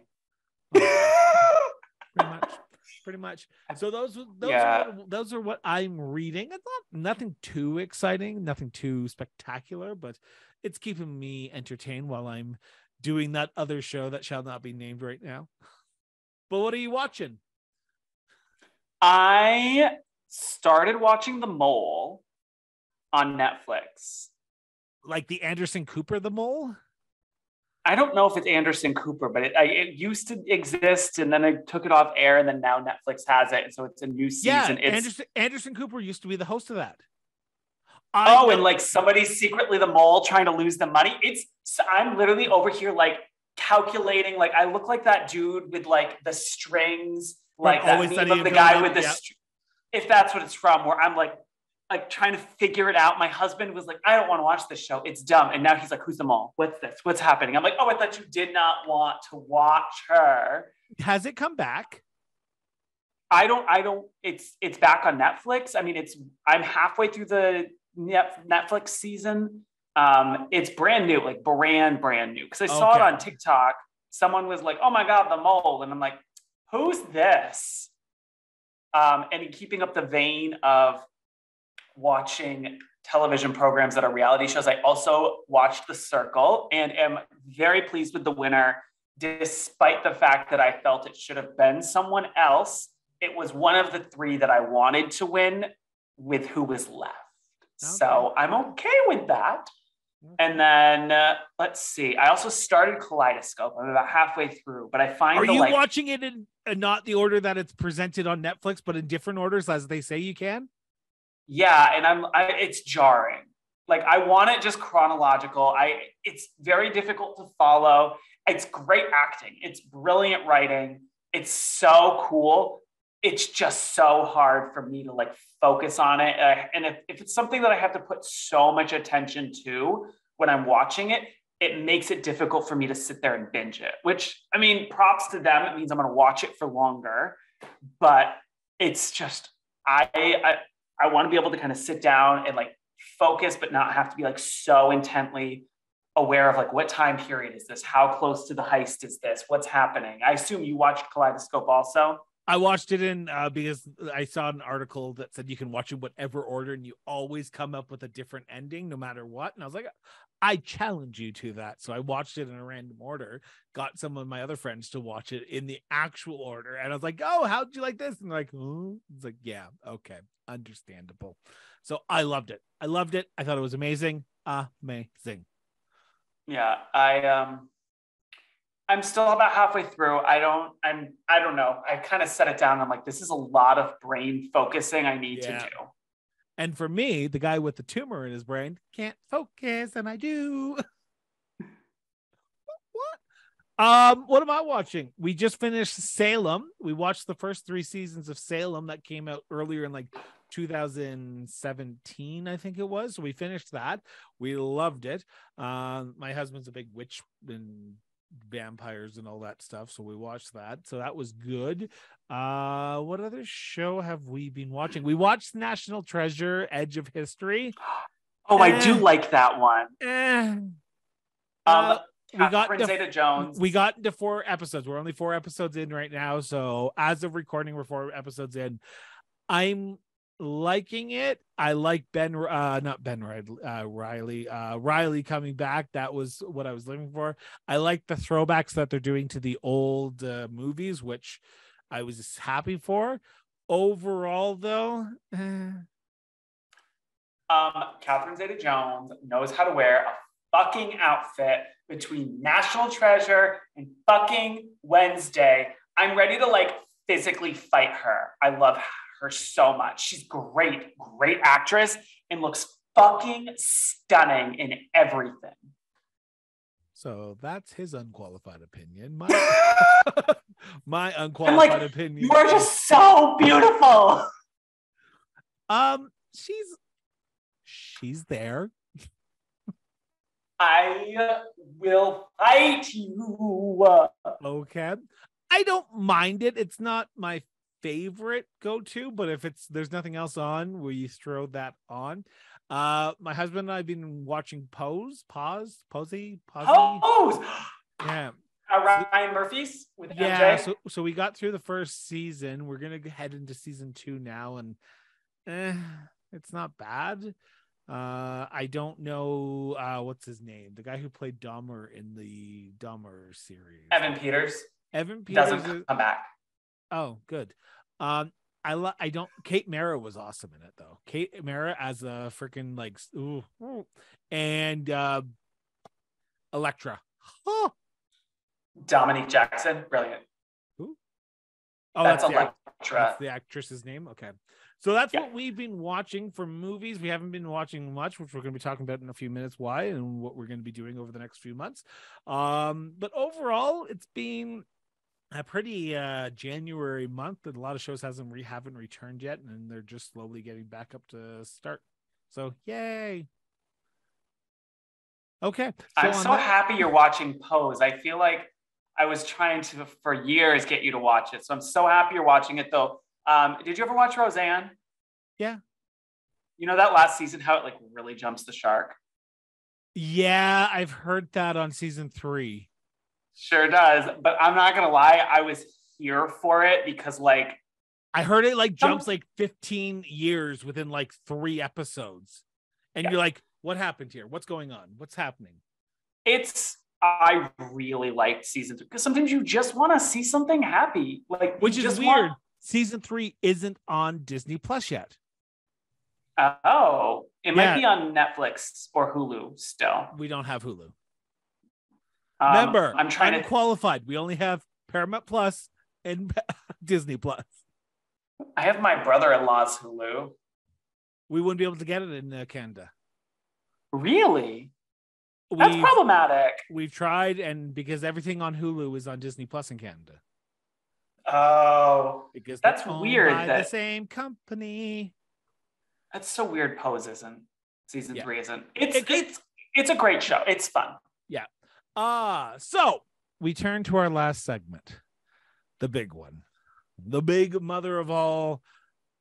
A: reading. Pretty much pretty much. So those those
B: Yeah.
A: are what, those are what I'm reading. It's not nothing too exciting, nothing too spectacular, but it's keeping me entertained while I'm doing that other show that shall not be named right now. But what are you watching?
B: I started watching The Mole on Netflix.
A: Like the Anderson Cooper the mole?
B: I don't know if it's Anderson Cooper, but it, I, it used to exist and then I took it off air and then now Netflix has it. And so it's a new
A: Yeah,
B: season. it's,
A: Anderson Anderson Cooper used to be the host of that. I
B: oh,
A: know-
B: and like somebody's secretly the mole trying to lose the money. It's, I'm literally over here like calculating, like I look like that dude with like the strings, like that meme of the guy with the,
A: yeah.
B: str- if that's what it's from, where I'm like, like trying to figure it out. My husband was like, I don't want to watch this show. It's dumb. And now he's like, who's the mole? What's this? What's happening? I'm like, oh, I thought you did not want to watch her.
A: has it come back?
B: I don't, I don't, it's, it's back on Netflix. I mean, it's, I'm halfway through the Netflix season. Um, it's brand new, like brand, brand new. Cause I saw it on TikTok. Someone was like, oh my God, the mole. And I'm like, who's this? Um, and in keeping up the vein of watching television programs that are reality shows, I also watched The Circle and am very pleased with the winner, despite the fact that I felt it should have been someone else. It was one of the three that I wanted to win with who was left. So I'm okay with that. And then uh, let's see. I also started Kaleidoscope. I'm about halfway through, but I find
A: Are
B: the
A: you
B: like
A: watching it in uh, not the order that it's presented on Netflix, but in different orders as they say you can?
B: Yeah and i'm I, it's jarring. Like i want it just chronological. I it's very difficult to follow. It's great acting. It's brilliant writing. It's so cool. It's just so hard for me to like focus on it. Uh, and if, if it's something that i have to put so much attention to when i'm watching it it makes it difficult for me to sit there and binge it which i mean props to them. It means i'm going to watch it for longer. But it's just i, I I want to be able to kind of sit down and like focus, but not have to be like so intently aware of like what time period is this? How close to the heist is this? What's happening? I assume you watched Kaleidoscope also.
A: I watched it in uh, because I saw an article that said you can watch it whatever order and you always come up with a different ending no matter what. And I was like, I challenge you to that. So I watched it in a random order, got some of my other friends to watch it in the actual order. And I was like, oh, how'd you like this? And they're like, oh, it's like, yeah, okay, understandable. So I loved it. I loved it. I thought it was amazing. Amazing.
B: Yeah, I um I'm still about halfway through. I don't I'm I don't know. I kind of set it down. I'm like, this is a lot of brain focusing I need
A: Yeah.
B: to do.
A: And for me, the guy with the tumor in his brain can't focus, and I do. what? Um, what am I watching? We just finished Salem. We watched the first three seasons of Salem that came out earlier in like 2017, I think it was. So we finished that. We loved it. Um, my husband's a big witch and vampires and all that stuff, so we watched that. So that was good. Uh, what other show have we been watching? We watched National Treasure: Edge of History.
B: Oh, I do
A: Eh.
B: like that one.
A: Eh,
B: Um,
A: Uh, we got
B: Catherine Zeta-Jones.
A: we got into four episodes. We're only four episodes in right now. So as of recording, we're four episodes in. I'm liking it. I like Ben, uh, not Ben Riley, uh, Riley, uh, Riley coming back. That was what I was looking for. I like the throwbacks that they're doing to the old uh, movies, which I was happy for. Overall, though, eh,
B: um, Catherine Zeta-Jones knows how to wear a fucking outfit between National Treasure and fucking Wednesday. I'm ready to like physically fight her. I love her so much. She's great, great actress and looks fucking stunning in everything.
A: so that's his unqualified opinion. My my unqualified opinion.
B: You are just so beautiful.
A: Um, she's she's there.
B: I will fight you.
A: Okay. I don't mind it. It's not my favorite go-to, but if it's there's nothing else on, we throw that on. Uh my husband and I've been watching Pose, Pause, Posey, Posey.
B: Pose.
A: Yeah.
B: Uh, Ryan Murphy's with
A: Yeah.
B: MJ.
A: So so we got through the first season. We're gonna head into season two now, and eh, it's not bad. Uh I don't know uh what's his name, the guy who played Dahmer in the Dahmer series.
B: Evan Peters
A: Evan Peters.
B: doesn't
A: is-
B: come back.
A: Oh, good. Um, I lo- I don't. Kate Mara was awesome in it though. Kate Mara as a freaking like, ooh, ooh. and uh, Elektra. Oh,
B: Dominique Jackson, brilliant.
A: oh,
B: That's,
A: the act-
B: Elektra.
A: that's the actress's name. Okay, so that's
B: Yeah.
A: what we've been watching for movies. We haven't been watching much, which we're going to be talking about in a few minutes. Why and what we're going to be doing over the next few months. Um, but overall, it's been a pretty uh January month that a lot of shows hasn't re- haven't returned yet, and they're just slowly getting back up to start. So yay! Okay,
B: I'm so
A: that-
B: happy you're watching Pose. I feel like I was trying to for years get you to watch it. So I'm so happy you're watching it though. Um, did you ever watch Roseanne?
A: Yeah.
B: You know that last season, how it like really jumps the shark?
A: Yeah, I've heard that on season three.
B: Sure does. But I'm not gonna lie, I was here for it because like
A: I heard it like jumps like 15 years within like three episodes. And
B: Yeah.
A: you're like, what happened here? What's going on? What's happening?
B: it's I really liked season three because sometimes you just want to see something happy. Like
A: Which is weird.
B: want-
A: Season three isn't on Disney Plus yet.
B: oh, it
A: Yeah.
B: might be on Netflix or Hulu still.
A: We don't have Hulu.
B: Um,
A: Remember,
B: I'm trying to
A: unqualified. We only have Paramount Plus and Disney Plus.
B: I have my brother-in-law's Hulu.
A: We wouldn't be able to get it in uh, Canada.
B: Really? That's
A: We've,
B: problematic.
A: we've tried, and because everything on Hulu is on Disney Plus in Canada,
B: Oh,
A: because
B: That's weird
A: by the same company.
B: that's so weird. Pose isn't season
A: Yeah.
B: three isn't. It's
A: It
B: it's it's a great show. It's fun.
A: Ah, so we turn to our last segment, the big one. The big mother of all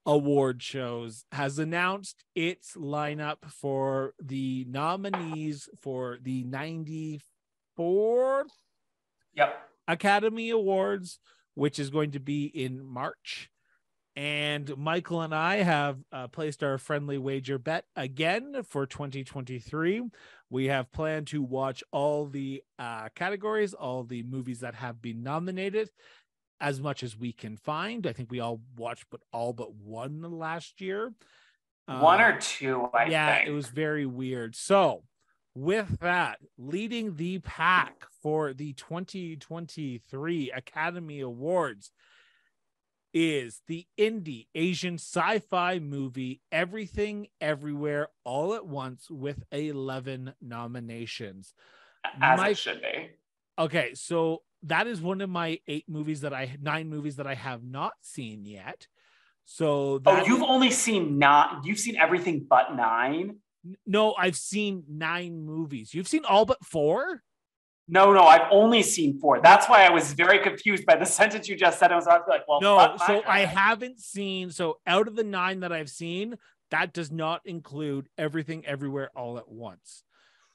A: award shows has announced its lineup for the nominees for the 94th
B: Yep.
A: Academy Awards, which is going to be in March. And Michael and I have uh, placed our friendly wager bet again for 2023. We have planned to watch all the uh, categories, all the movies that have been nominated, as much as we can find. I think we all watched, but all but one last year.
B: One
A: Uh,
B: or two, I
A: yeah,
B: think.
A: it was very weird. So, with that, leading the pack for the 2023 Academy Awards is the indie Asian sci fi movie Everything Everywhere All at Once with 11 nominations.
B: as
A: Mike-
B: it should be.
A: Okay, so that is one of my eight movies that I nine movies that I have not seen yet. So
B: Oh, you've only seen not you've seen everything but nine.
A: no, I've seen nine movies. You've seen all but four?
B: No, no, I've only seen four. That's why I was very confused by the sentence you just said. I was like, well,
A: no, so I haven't seen. So out of the nine that I've seen, that does not include everything everywhere all at once.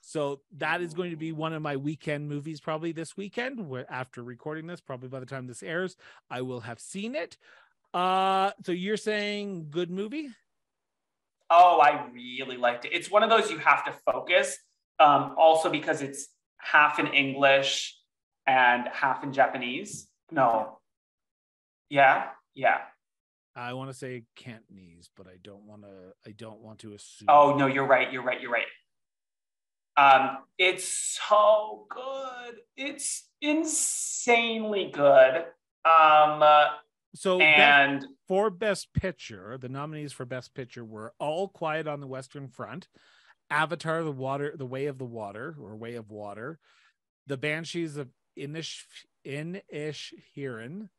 A: So that is going to be one of my weekend movies, probably this weekend. Where after recording this, probably by the time this airs, I will have seen it. Uh, so you're saying good movie?
B: Oh, I really liked it. It's one of those you have to focus. Um, also because it's half in English and half in Japanese. No. Yeah, yeah.
A: I want to say Cantonese, but I don't want to. I don't want to assume.
B: Oh no, you're right. You're right. You're right. Um, it's so good. It's insanely good. Um,
A: so best-
B: and
A: for best picture the nominees for best picture were all quiet on the western front avatar the water the way of the water or way of water the banshees of inish inish Heron,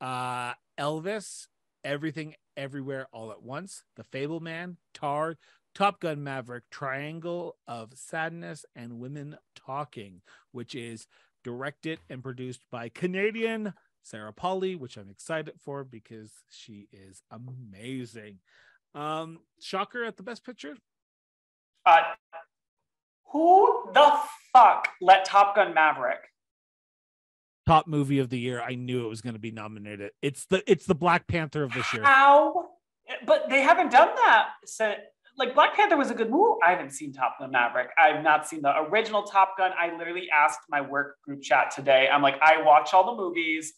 A: uh elvis everything everywhere all at once the Fabelman tar top gun maverick triangle of sadness and women talking which is directed and produced by canadian Sarah Polley, which I'm excited for because she is amazing. Um, shocker at the best picture.
B: Uh, who the fuck let Top Gun Maverick?
A: Top movie of the year. I knew it was going to be nominated. It's the it's the Black Panther of this year.
B: How? But they haven't done that. So, like Black Panther was a good movie. I haven't seen Top Gun Maverick. I've not seen the original Top Gun. I literally asked my work group chat today. I'm like, I watch all the movies.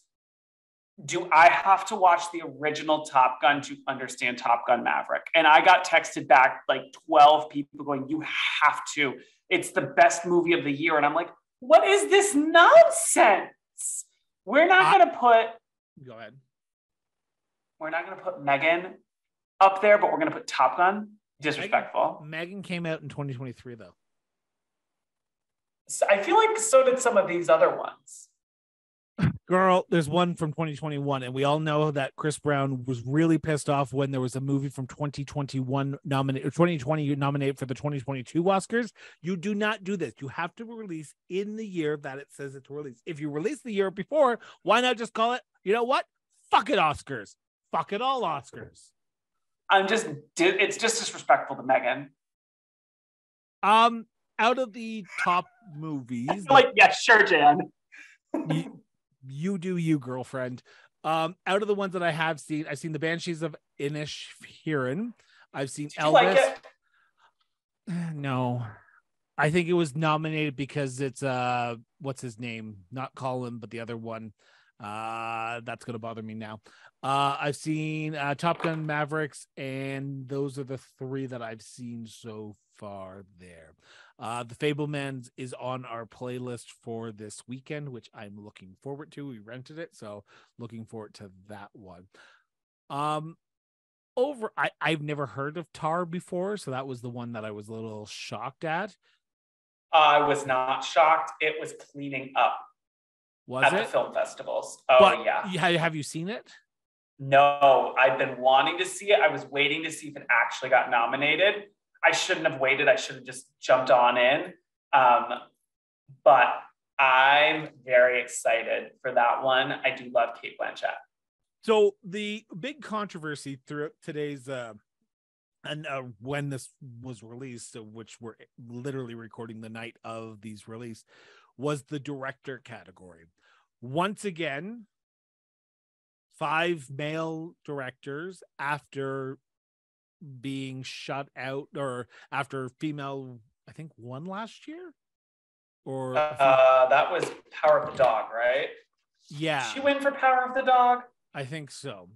B: Do I have to watch the original Top Gun to understand Top Gun Maverick? And I got texted back like 12 people going, You have to. It's the best movie of the year. And I'm like, What is this nonsense? We're not going to put
A: Go ahead.
B: we're not going to put Megan up there, but we're going to put Top Gun. Disrespectful.
A: Megan came out in 2023 though.
B: So I feel like so did some of these other ones.
A: Girl, there's one from 2021, and we all know that Chris Brown was really pissed off when there was a movie from 2021 nominated, 2020 nominated for the 2022 Oscars. You do not do this. You have to release in the year that it says it's released. If you release the year before, why not just call it? You know what? Fuck it, Oscars. Fuck it all, Oscars.
B: I'm just, it's just disrespectful to Megan.
A: Um, out of the top movies,
B: Like, yeah, sure, Jan.
A: you, you do you, girlfriend. Um, out of the ones that I have seen, I've seen the Banshees of Inish. I've seen
B: Did
A: Elvis.
B: like?
A: No. I think it was nominated because it's uh what's his name? Not Colin, but the other one. Uh that's gonna bother me now. Uh I've seen uh Top Gun Mavericks, and those are the three that I've seen so far there. Uh the Fabelmans is on our playlist for this weekend, which I'm looking forward to. We rented it, so looking forward to that one. Um over I, I've never heard of Tar before, so that was the one that I was a little shocked at.
B: I was not shocked. It was cleaning up
A: Was
B: at
A: it?
B: the film festivals. Oh,
A: but
B: yeah.
A: have you seen it?
B: No, I've been wanting to see it. I was waiting to see if it actually got nominated. I shouldn't have waited. I should have just jumped on in. Um, but I'm very excited for that one. I do love Cate Blanchett.
A: So the big controversy throughout today's uh and uh, when this was released, which we're literally recording the night of these release, was the director category. Once again, five male directors after being shut out, or after female, I think one last year, or
B: Uh, that was Power of the Dog, right?
A: yeah,
B: Did she win for Power of the Dog?
A: I think so.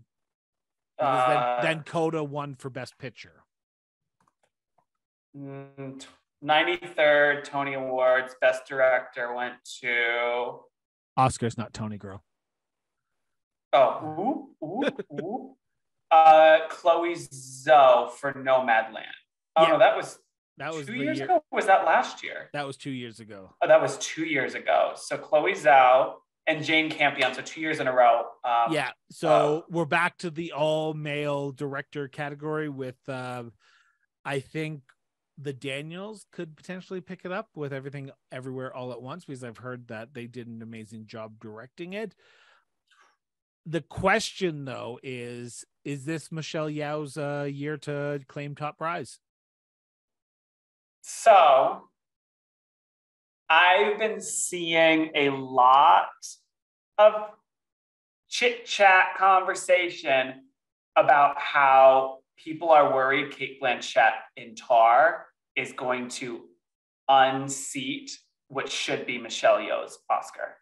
B: Uh,
A: then, then Coda won for best picture.
B: Mm, 93rd Tony Awards. Best director went to.
A: Oscars, not Tony Girl.
B: Oh, ooh, ooh, ooh. Uh, Chloe Zhao for Nomadland. Oh
A: Yeah.
B: no, that was
A: That was
B: two years
A: year.
B: ago. Or was that last year?
A: That was two years ago.
B: Oh, that was two years ago. So Chloe Zhao and Jane Campion. So two years in a row. Um,
A: yeah. So we're back to the all male director category with, uh, I think the Daniels could potentially pick it up with everything everywhere all at once because I've heard that they did an amazing job directing it. The question though is is this Michelle Yeoh's uh, year to claim top prize?
B: So I've been seeing a lot of chit chat conversation about how people are worried Cate Blanchett in Tar is going to unseat what should be Michelle Yeoh's Oscar.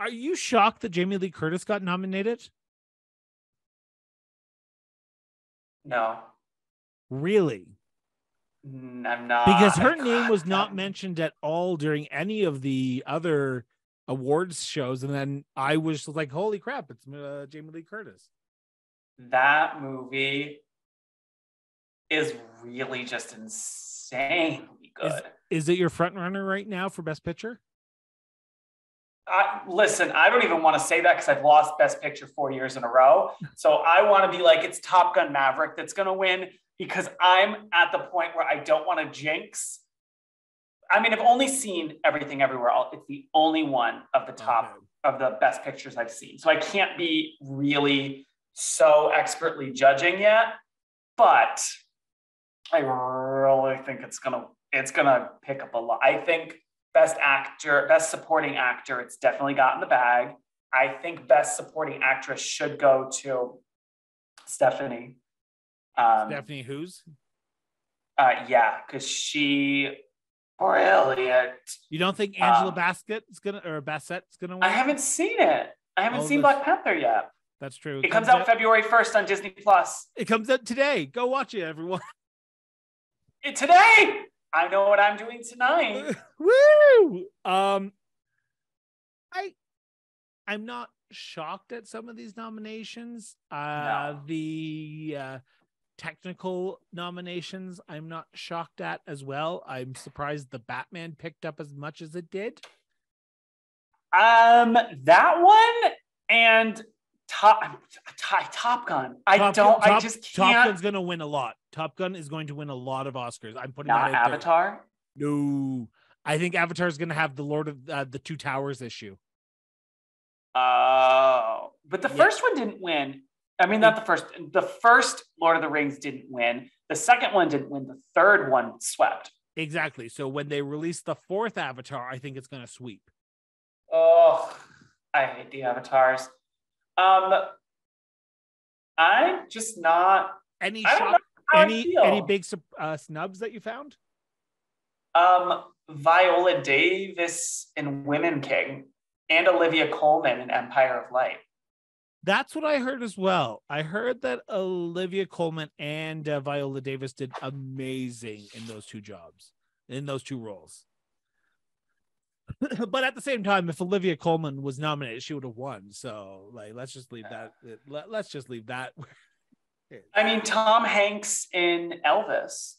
A: Are you shocked that Jamie Lee Curtis got nominated?
B: No,
A: Really?
B: I'm not.
A: because her name was not mentioned at all during any of the other awards shows and then i was like holy crap it's uh, jamie lee curtis
B: That movie is really just insanely good.
A: is it your front runner right now for best picture
B: I, listen, I don't even want to say that because I've lost Best Picture four years in a row. So I want to be like, it's Top Gun Maverick that's going to win because I'm at the point where I don't want to jinx. I mean, I've only seen Everything Everywhere. All It's the only one of the top
A: Okay.
B: of the best pictures I've seen. So I can't be really so expertly judging yet, but I really think it's gonna it's gonna pick up a lot. I think best actor, best supporting actor, it's definitely got in the bag. I think best supporting actress should go to Stephanie. Um,
A: stephanie who's
B: uh, yeah, because she brilliant.
A: you don't think angela
B: Um,
A: baskett is gonna or bassett's gonna win
B: I haven't seen it. I haven't
A: Oh,
B: seen Black Panther yet.
A: that's true
B: It comes out February 1st on Disney Plus.
A: it comes out today go watch it everyone
B: It, today, I know what I'm doing tonight.
A: Woo! Um, I, I'm not shocked at some of these nominations. Uh,
B: No.
A: the uh, technical nominations, I'm not shocked at as well. I'm surprised the Batman picked up as much as it did.
B: Um, that one and Top Top, Top Gun. I
A: Top
B: don't.
A: Gun-
B: I
A: Top-
B: just can't.
A: Top Gun's going to win a lot. Top Gun is going to win a lot of Oscars. I'm putting
B: not
A: that out there.
B: Avatar.
A: No, I think Avatar is going to have the Lord of uh, the Two Towers issue.
B: Oh, but the
A: Yeah.
B: first one didn't win. I mean, not the first. The first Lord of the Rings didn't win. The second one didn't win. The third one swept.
A: Exactly. So when they release the fourth Avatar, I think it's going to sweep.
B: Oh, I hate the avatars. Um, I'm just not.
A: Any shock,
B: know how I
A: any
B: feel.
A: any big uh, snubs that you found?
B: Um, Viola Davis in Women King and Olivia Colman in Empire of Light.
A: That's what I heard as well. I heard that Olivia Colman and uh, Viola Davis did amazing in those two jobs, in those two roles. but at the same time, if Olivia Colman was nominated, she would have won. So, like, let's just leave that. Let, let's just leave that.
B: I mean, Tom Hanks in Elvis.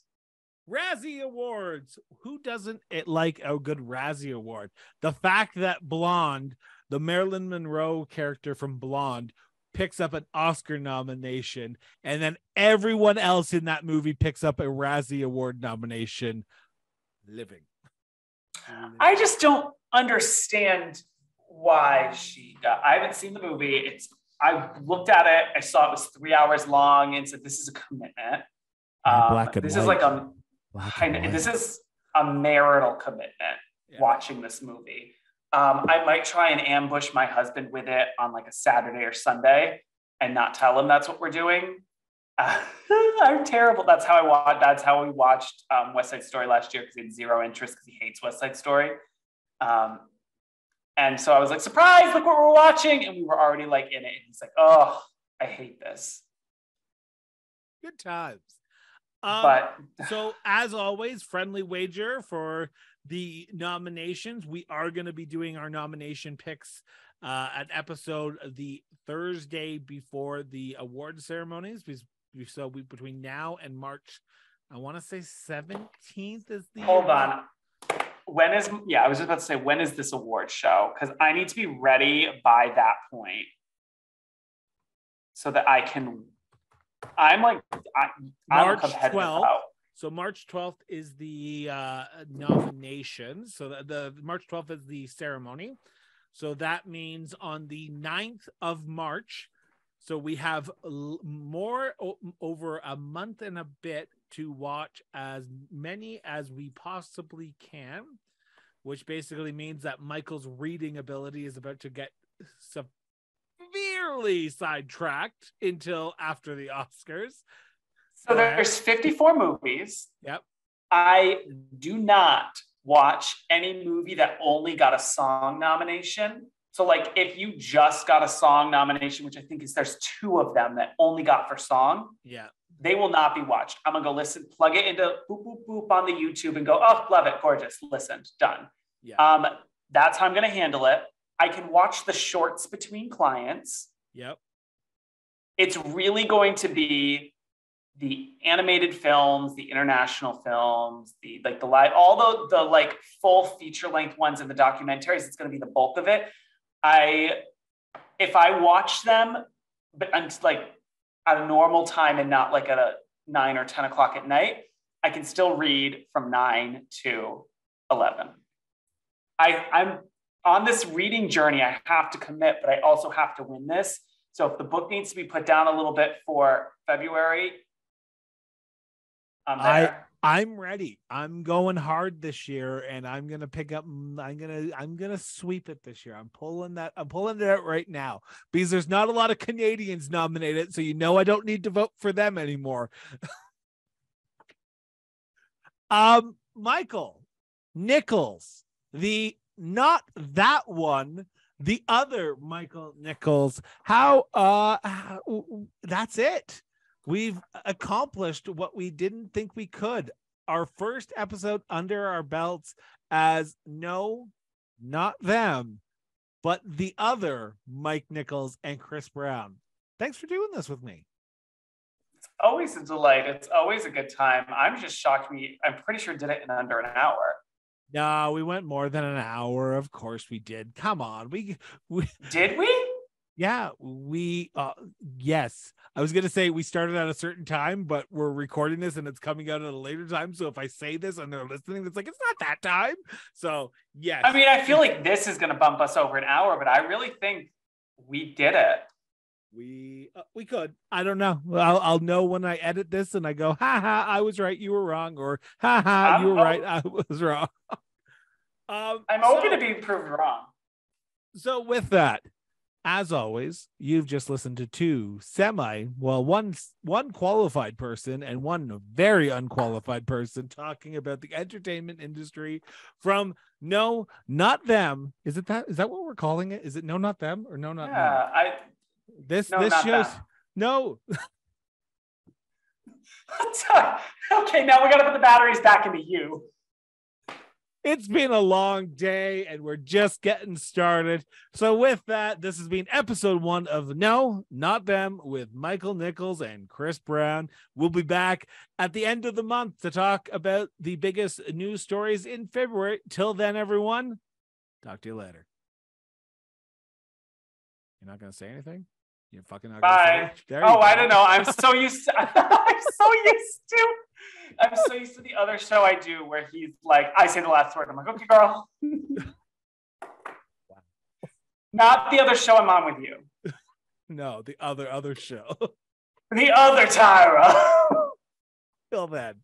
A: Razzie Awards. Who doesn't like a good Razzie Award? The fact that Blonde, the Marilyn Monroe character from Blonde, picks up an Oscar nomination, and then everyone else in that movie picks up a Razzie Award nomination. Living.
B: I just don't understand why she got. I haven't seen the movie. It's. I looked at it. I saw it was three hours long, and said, "This is a commitment." Um,
A: black and
B: this is
A: white.
B: like a. I know, this is a marital commitment.
A: Yeah.
B: Watching this movie, um, I might try and ambush my husband with it on like a Saturday or Sunday, and not tell him that's what we're doing. Uh, I'm terrible. That's how I watched. That's how we watched um, West Side Story last year because he had zero interest because he hates West Side Story. Um, and so I was like, surprise! Look what we're watching, and we were already like in it. And he's like, oh, I hate this.
A: Good times. Um,
B: but
A: so as always, friendly wager for the nominations. We are going to be doing our nomination picks uh, an episode the Thursday before the award ceremonies. Because so we between now and March, I want to say seventeenth is the.
B: hold on. When is yeah? I was just about to say when is this award show? Because I need to be ready by that point, so that I can. I'm like I, I'm
A: March
B: competitive
A: 12th.
B: about-
A: So March 12th is the uh, nomination. So the, the March 12th is the ceremony. So that means on the 9th of March. So we have more over a month and a bit to watch as many as we possibly can, which basically means that Michael's reading ability is about to get severely sidetracked until after the Oscars.
B: So there's 54 movies.
A: Yep.
B: I do not watch any movie that only got a song nomination. So, like, if you just got a song nomination, which I think is there's two of them that only got for song,
A: Yeah.
B: They will not be watched. I'm gonna go listen, plug it into boop boop boop on the YouTube, and go, oh, love it, gorgeous, listened, done.
A: Yeah.
B: Um, that's how I'm gonna handle it. I can watch the shorts between clients
A: Yep.
B: it's really going to be the animated films, the international films, the like the live, all the the like full feature length ones and the documentaries. It's going to be the bulk of it. I, if I watch them, but I'm like at a normal time and not like at a nine or ten o'clock at night, I can still read from nine to eleven. I I'm on this reading journey. I have to commit, but I also have to win this. So if the book needs to be put down a little bit for February, I'm
A: I-
B: there.
A: I'm ready. I'm going hard this year, and I'm gonna pick up. I'm gonna. I'm gonna sweep it this year. I'm pulling that. I'm pulling it out right now because there's not a lot of Canadians nominated, so you know I don't need to vote for them anymore. um, Michael Nichols, the not that one, the other Michael Nichols. How? Uh, how- that's it we've accomplished what we didn't think we could. Our first episode under our belts as no, not them, but the other Mike Nichols and Chris Brown. Thanks for doing this with me.
B: It's always a delight. It's always a good time. I'm just shocked. We, I'm pretty sure, did it in under an hour.
A: No, we went more than an hour. Of course we did. Come on. We we
B: Did we?
A: Yeah, we uh yes. I was gonna say we started at a certain time, but we're recording this and it's coming out at a later time. So if I say this and they're listening, it's like it's not that time. So yes.
B: I mean, I feel like this is going to bump us over an hour, but I really think we did it.
A: We uh, we could. I don't know. I'll I'll know when I edit this and I go, ha ha, I was right, you were wrong, or ha ha, you were right, I was wrong. um,
B: I'm open
A: so,
B: to being proved wrong.
A: So with that, as always, you've just listened to two semi, well, one one qualified person and one very unqualified person talking about the entertainment industry from no, not them. Is it that? Is that what we're calling it? Is it no, not them, or no, not them?
B: Yeah, I.
A: This
B: No,
A: this shows
B: them.
A: no.
B: okay, now we got to put the batteries back into you.
A: It's been a long day and we're just getting started. So, with that, this has been episode one of No, Not Them with Michael Nichols and Chris Brown. We'll be back at the end of the month to talk about the biggest news stories in February. Till then, everyone, talk to you later. You're not going to say anything? You're fucking not
B: Bye.
A: it? There oh, you
B: Oh, I don't know. I'm so used. To, I'm so used to. I'm so used to the other show I do where he's like, I say the last word. I'm like, okay, girl. Not the other show I'm on with you.
A: No, the other, other show.
B: The other Tyra.
A: Till then.